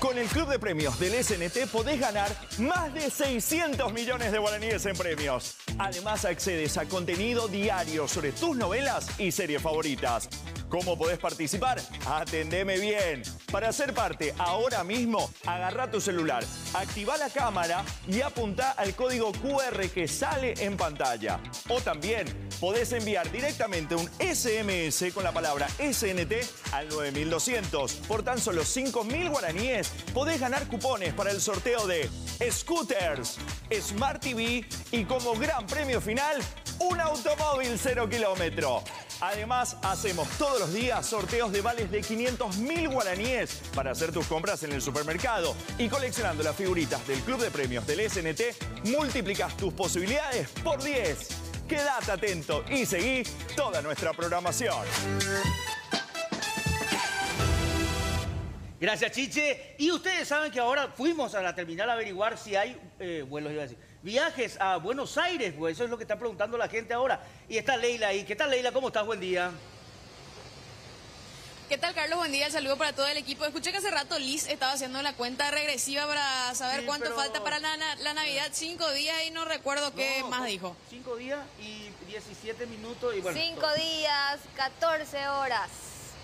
Con el Club de Premios del SNT podés ganar más de 600 millones de guaraníes en premios. Además accedes a contenido diario sobre tus novelas y series favoritas. ¿Cómo podés participar? Atendeme bien. Para ser parte ahora mismo, agarra tu celular, activa la cámara y apunta al código QR que sale en pantalla. O también podés enviar directamente un SMS con la palabra SNT al 9200. Por tan solo 5000 guaraníes podés ganar cupones para el sorteo de scooters, Smart TV y como gran premio final, un automóvil cero kilómetro. Además, hacemos todos los días sorteos de vales de 500 mil guaraníes para hacer tus compras en el supermercado. Y coleccionando las figuritas del Club de Premios del SNT, multiplicas tus posibilidades por 10. Quédate atento y seguí toda nuestra programación. Gracias, Chiche. Y ustedes saben que ahora fuimos a la terminal a averiguar si hay eh, vuelos, iba a decir, viajes a Buenos Aires, pues eso es lo que está preguntando la gente ahora. Y está Leila ahí. ¿Qué tal, Leila? ¿Cómo estás? Buen día. ¿Qué tal, Carlos? Buen día, saludo para todo el equipo. Escuché que hace rato Liz estaba haciendo la cuenta regresiva para saber Sí, cuánto pero- falta para la, na- la Navidad. Cinco días y no recuerdo qué No, más dijo. Cinco días y 17 minutos y bueno. Cinco todo. días, 14 horas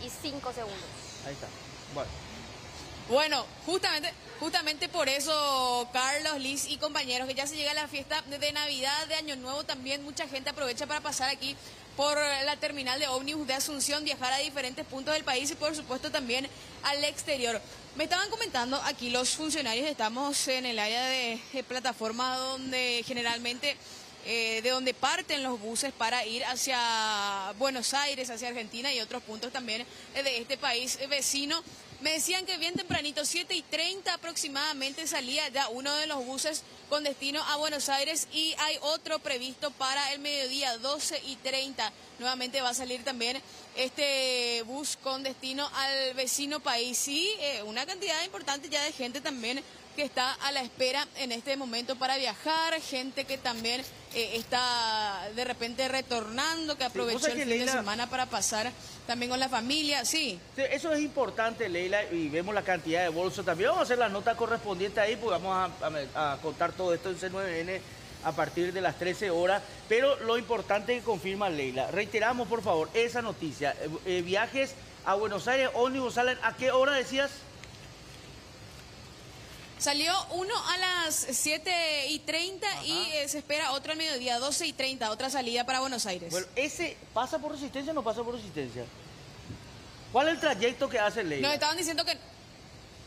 y 5 segundos. Ahí está. Bueno. Bueno, justamente, justamente por eso, Carlos, Liz y compañeros, que ya se llega la fiesta de Navidad, de Año Nuevo, también mucha gente aprovecha para pasar aquí por la terminal de ómnibus de Asunción, viajar a diferentes puntos del país y por supuesto también al exterior. Me estaban comentando aquí los funcionarios, estamos en el área de, plataforma donde generalmente... Eh, de donde parten los buses para ir hacia Buenos Aires, hacia Argentina y otros puntos también de este país vecino. Me decían que bien tempranito, 7 y 30 aproximadamente, salía ya uno de los buses con destino a Buenos Aires y hay otro previsto para el mediodía, 12 y 30. Nuevamente va a salir también este bus con destino al vecino país y eh, una cantidad importante ya de gente también que está a la espera en este momento para viajar, gente que también eh, está de repente retornando, que aprovechó el fin de semana para pasar también con la familia, sí. Eso es importante, Leila, y vemos la cantidad de bolsos también. Vamos a hacer la nota correspondiente ahí, porque vamos a, contar todo esto en C9N a partir de las 13 horas. Pero lo importante que confirma Leila, reiteramos por favor esa noticia. Eh, eh, viajes a Buenos Aires, ómnibus salen, ¿a qué hora decías? Salió uno a las 7 y 30 y eh, se espera otro al mediodía, 12 y 30, otra salida para Buenos Aires. Bueno, ¿ese pasa por resistencia o no pasa por resistencia? ¿Cuál es el trayecto que hace Leila? Nos estaban diciendo que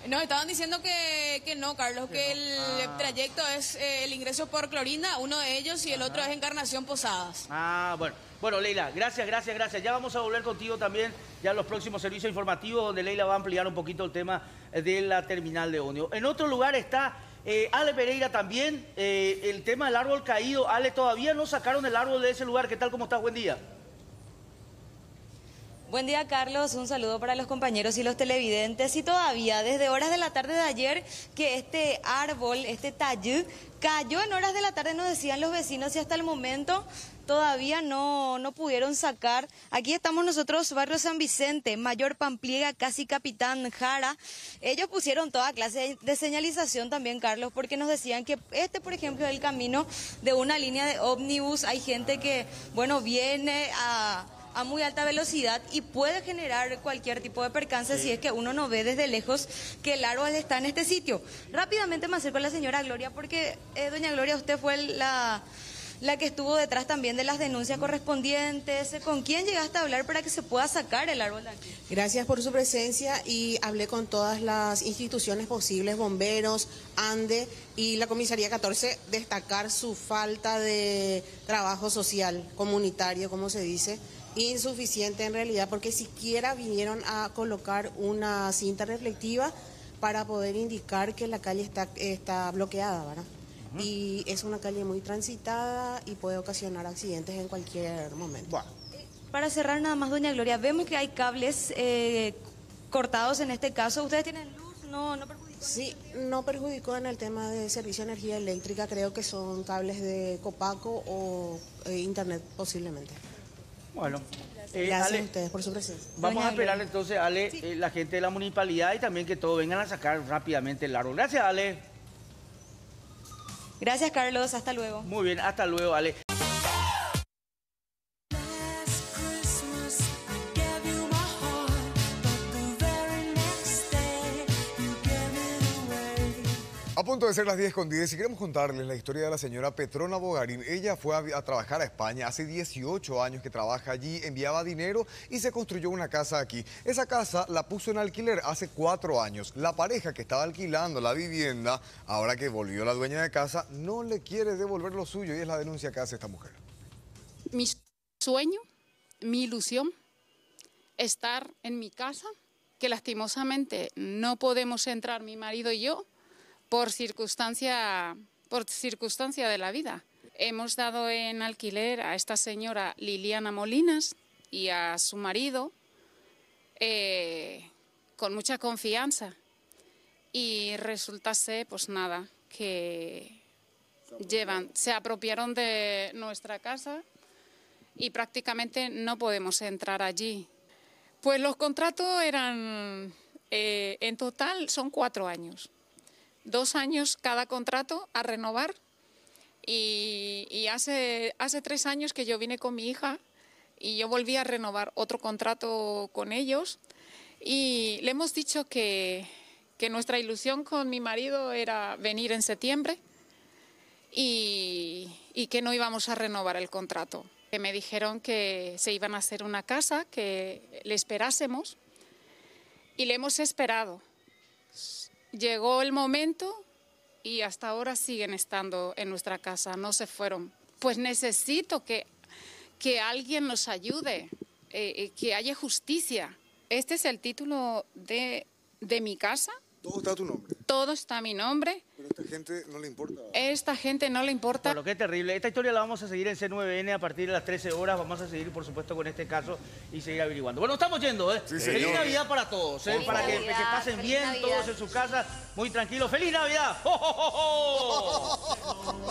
nos estaban diciendo que, no, Carlos, que, el ah. trayecto es eh, el ingreso por Clorinda, uno de ellos, y el otro es Encarnación Posadas. Ah, bueno. Bueno, Leila, gracias, gracias, gracias. Ya vamos a volver contigo también, ya en los próximos servicios informativos, donde Leila va a ampliar un poquito el tema de la terminal de ónibus. En otro lugar está eh, Ale Pereira también, eh, el tema del árbol caído. Ale, todavía no sacaron el árbol de ese lugar. ¿Qué tal? ¿Cómo estás? Buen día. Buen día, Carlos. Un saludo para los compañeros y los televidentes. Y todavía, desde horas de la tarde de ayer, que este árbol, este tallú, cayó en horas de la tarde, nos decían los vecinos, y hasta el momento todavía no, no pudieron sacar. Aquí estamos nosotros, Barrio San Vicente, Mayor Pampliega, casi Capitán Jara. Ellos pusieron toda clase de señalización también, Carlos, porque nos decían que este, por ejemplo, es el camino de una línea de ómnibus. Hay gente que, bueno, viene a a muy alta velocidad y puede generar cualquier tipo de percance si es que uno no ve desde lejos que el árbol está en este sitio. Rápidamente me acerco a la señora Gloria porque, eh, doña Gloria, usted fue la, la que estuvo detrás también de las denuncias correspondientes. ¿Con quién llegaste a hablar para que se pueda sacar el árbol? Gracias por su presencia y hablé con todas las instituciones posibles, bomberos, ANDE y la Comisaría 14, destacar su falta de trabajo social, comunitario, como se dice insuficiente en realidad porque siquiera vinieron a colocar una cinta reflectiva para poder indicar que la calle está, está bloqueada, ¿verdad? Y es una calle muy transitada y puede ocasionar accidentes en cualquier momento. Para cerrar nada más, doña Gloria, vemos que hay cables eh, cortados en este caso. ¿Ustedes tienen luz? ¿No, no perjudicó? Sí, no perjudicó en el tema de servicio de energía eléctrica. Creo que son cables de Copaco o eh, Internet posiblemente. Bueno. Eh, Gracias a ustedes por su presencia. Vamos a esperar entonces, Ale, eh, la gente de la municipalidad y también que todos vengan a sacar rápidamente el árbol. Gracias, Ale. Gracias, Carlos. Hasta luego. Muy bien, hasta luego, Ale. De ser las 10 con 10 y queremos contarles la historia de la señora Petrona Bogarín. Ella fue a, trabajar a España, hace 18 años que trabaja allí, enviaba dinero y se construyó una casa aquí. Esa casa la puso en alquiler hace cuatro años. La pareja que estaba alquilando la vivienda, ahora que volvió la dueña de casa, no le quiere devolver lo suyo y es la denuncia que hace esta mujer. Mi sueño, mi ilusión, estar en mi casa, que lastimosamente no podemos entrar mi marido y yo, por circunstancia, por circunstancia de la vida. Hemos dado en alquiler a esta señora Liliana Molinas y a su marido eh, con mucha confianza. Y resulta ser, pues nada, que llevan, se apropiaron de nuestra casa y prácticamente no podemos entrar allí. Pues los contratos eran, eh, en total son cuatro años dos años cada contrato a renovar y, hace, hace tres años que yo vine con mi hija y yo volví a renovar otro contrato con ellos y le hemos dicho que, que nuestra ilusión con mi marido era venir en septiembre y, y que no íbamos a renovar el contrato. Que me dijeron que se iban a hacer una casa, que le esperásemos y le hemos esperado. Llegó el momento y hasta ahora siguen estando en nuestra casa, no se fueron. Pues necesito que, que alguien nos ayude, eh, eh, que haya justicia. Este es el título de, de mi casa. Todo está a tu nombre. Todo está a mi nombre. Pero a esta gente no le importa. Esta gente no le importa. Bueno, qué terrible. Esta historia la vamos a seguir en C9N a partir de las 13 horas. Vamos a seguir, por supuesto, con este caso y seguir averiguando. Bueno, estamos yendo, ¿eh? Sí, Feliz. Navidad para todos, ¿eh? Para que, se pasen bien todos en su casa, muy tranquilos. ¡Feliz Navidad! ¡Oh, oh, oh, oh!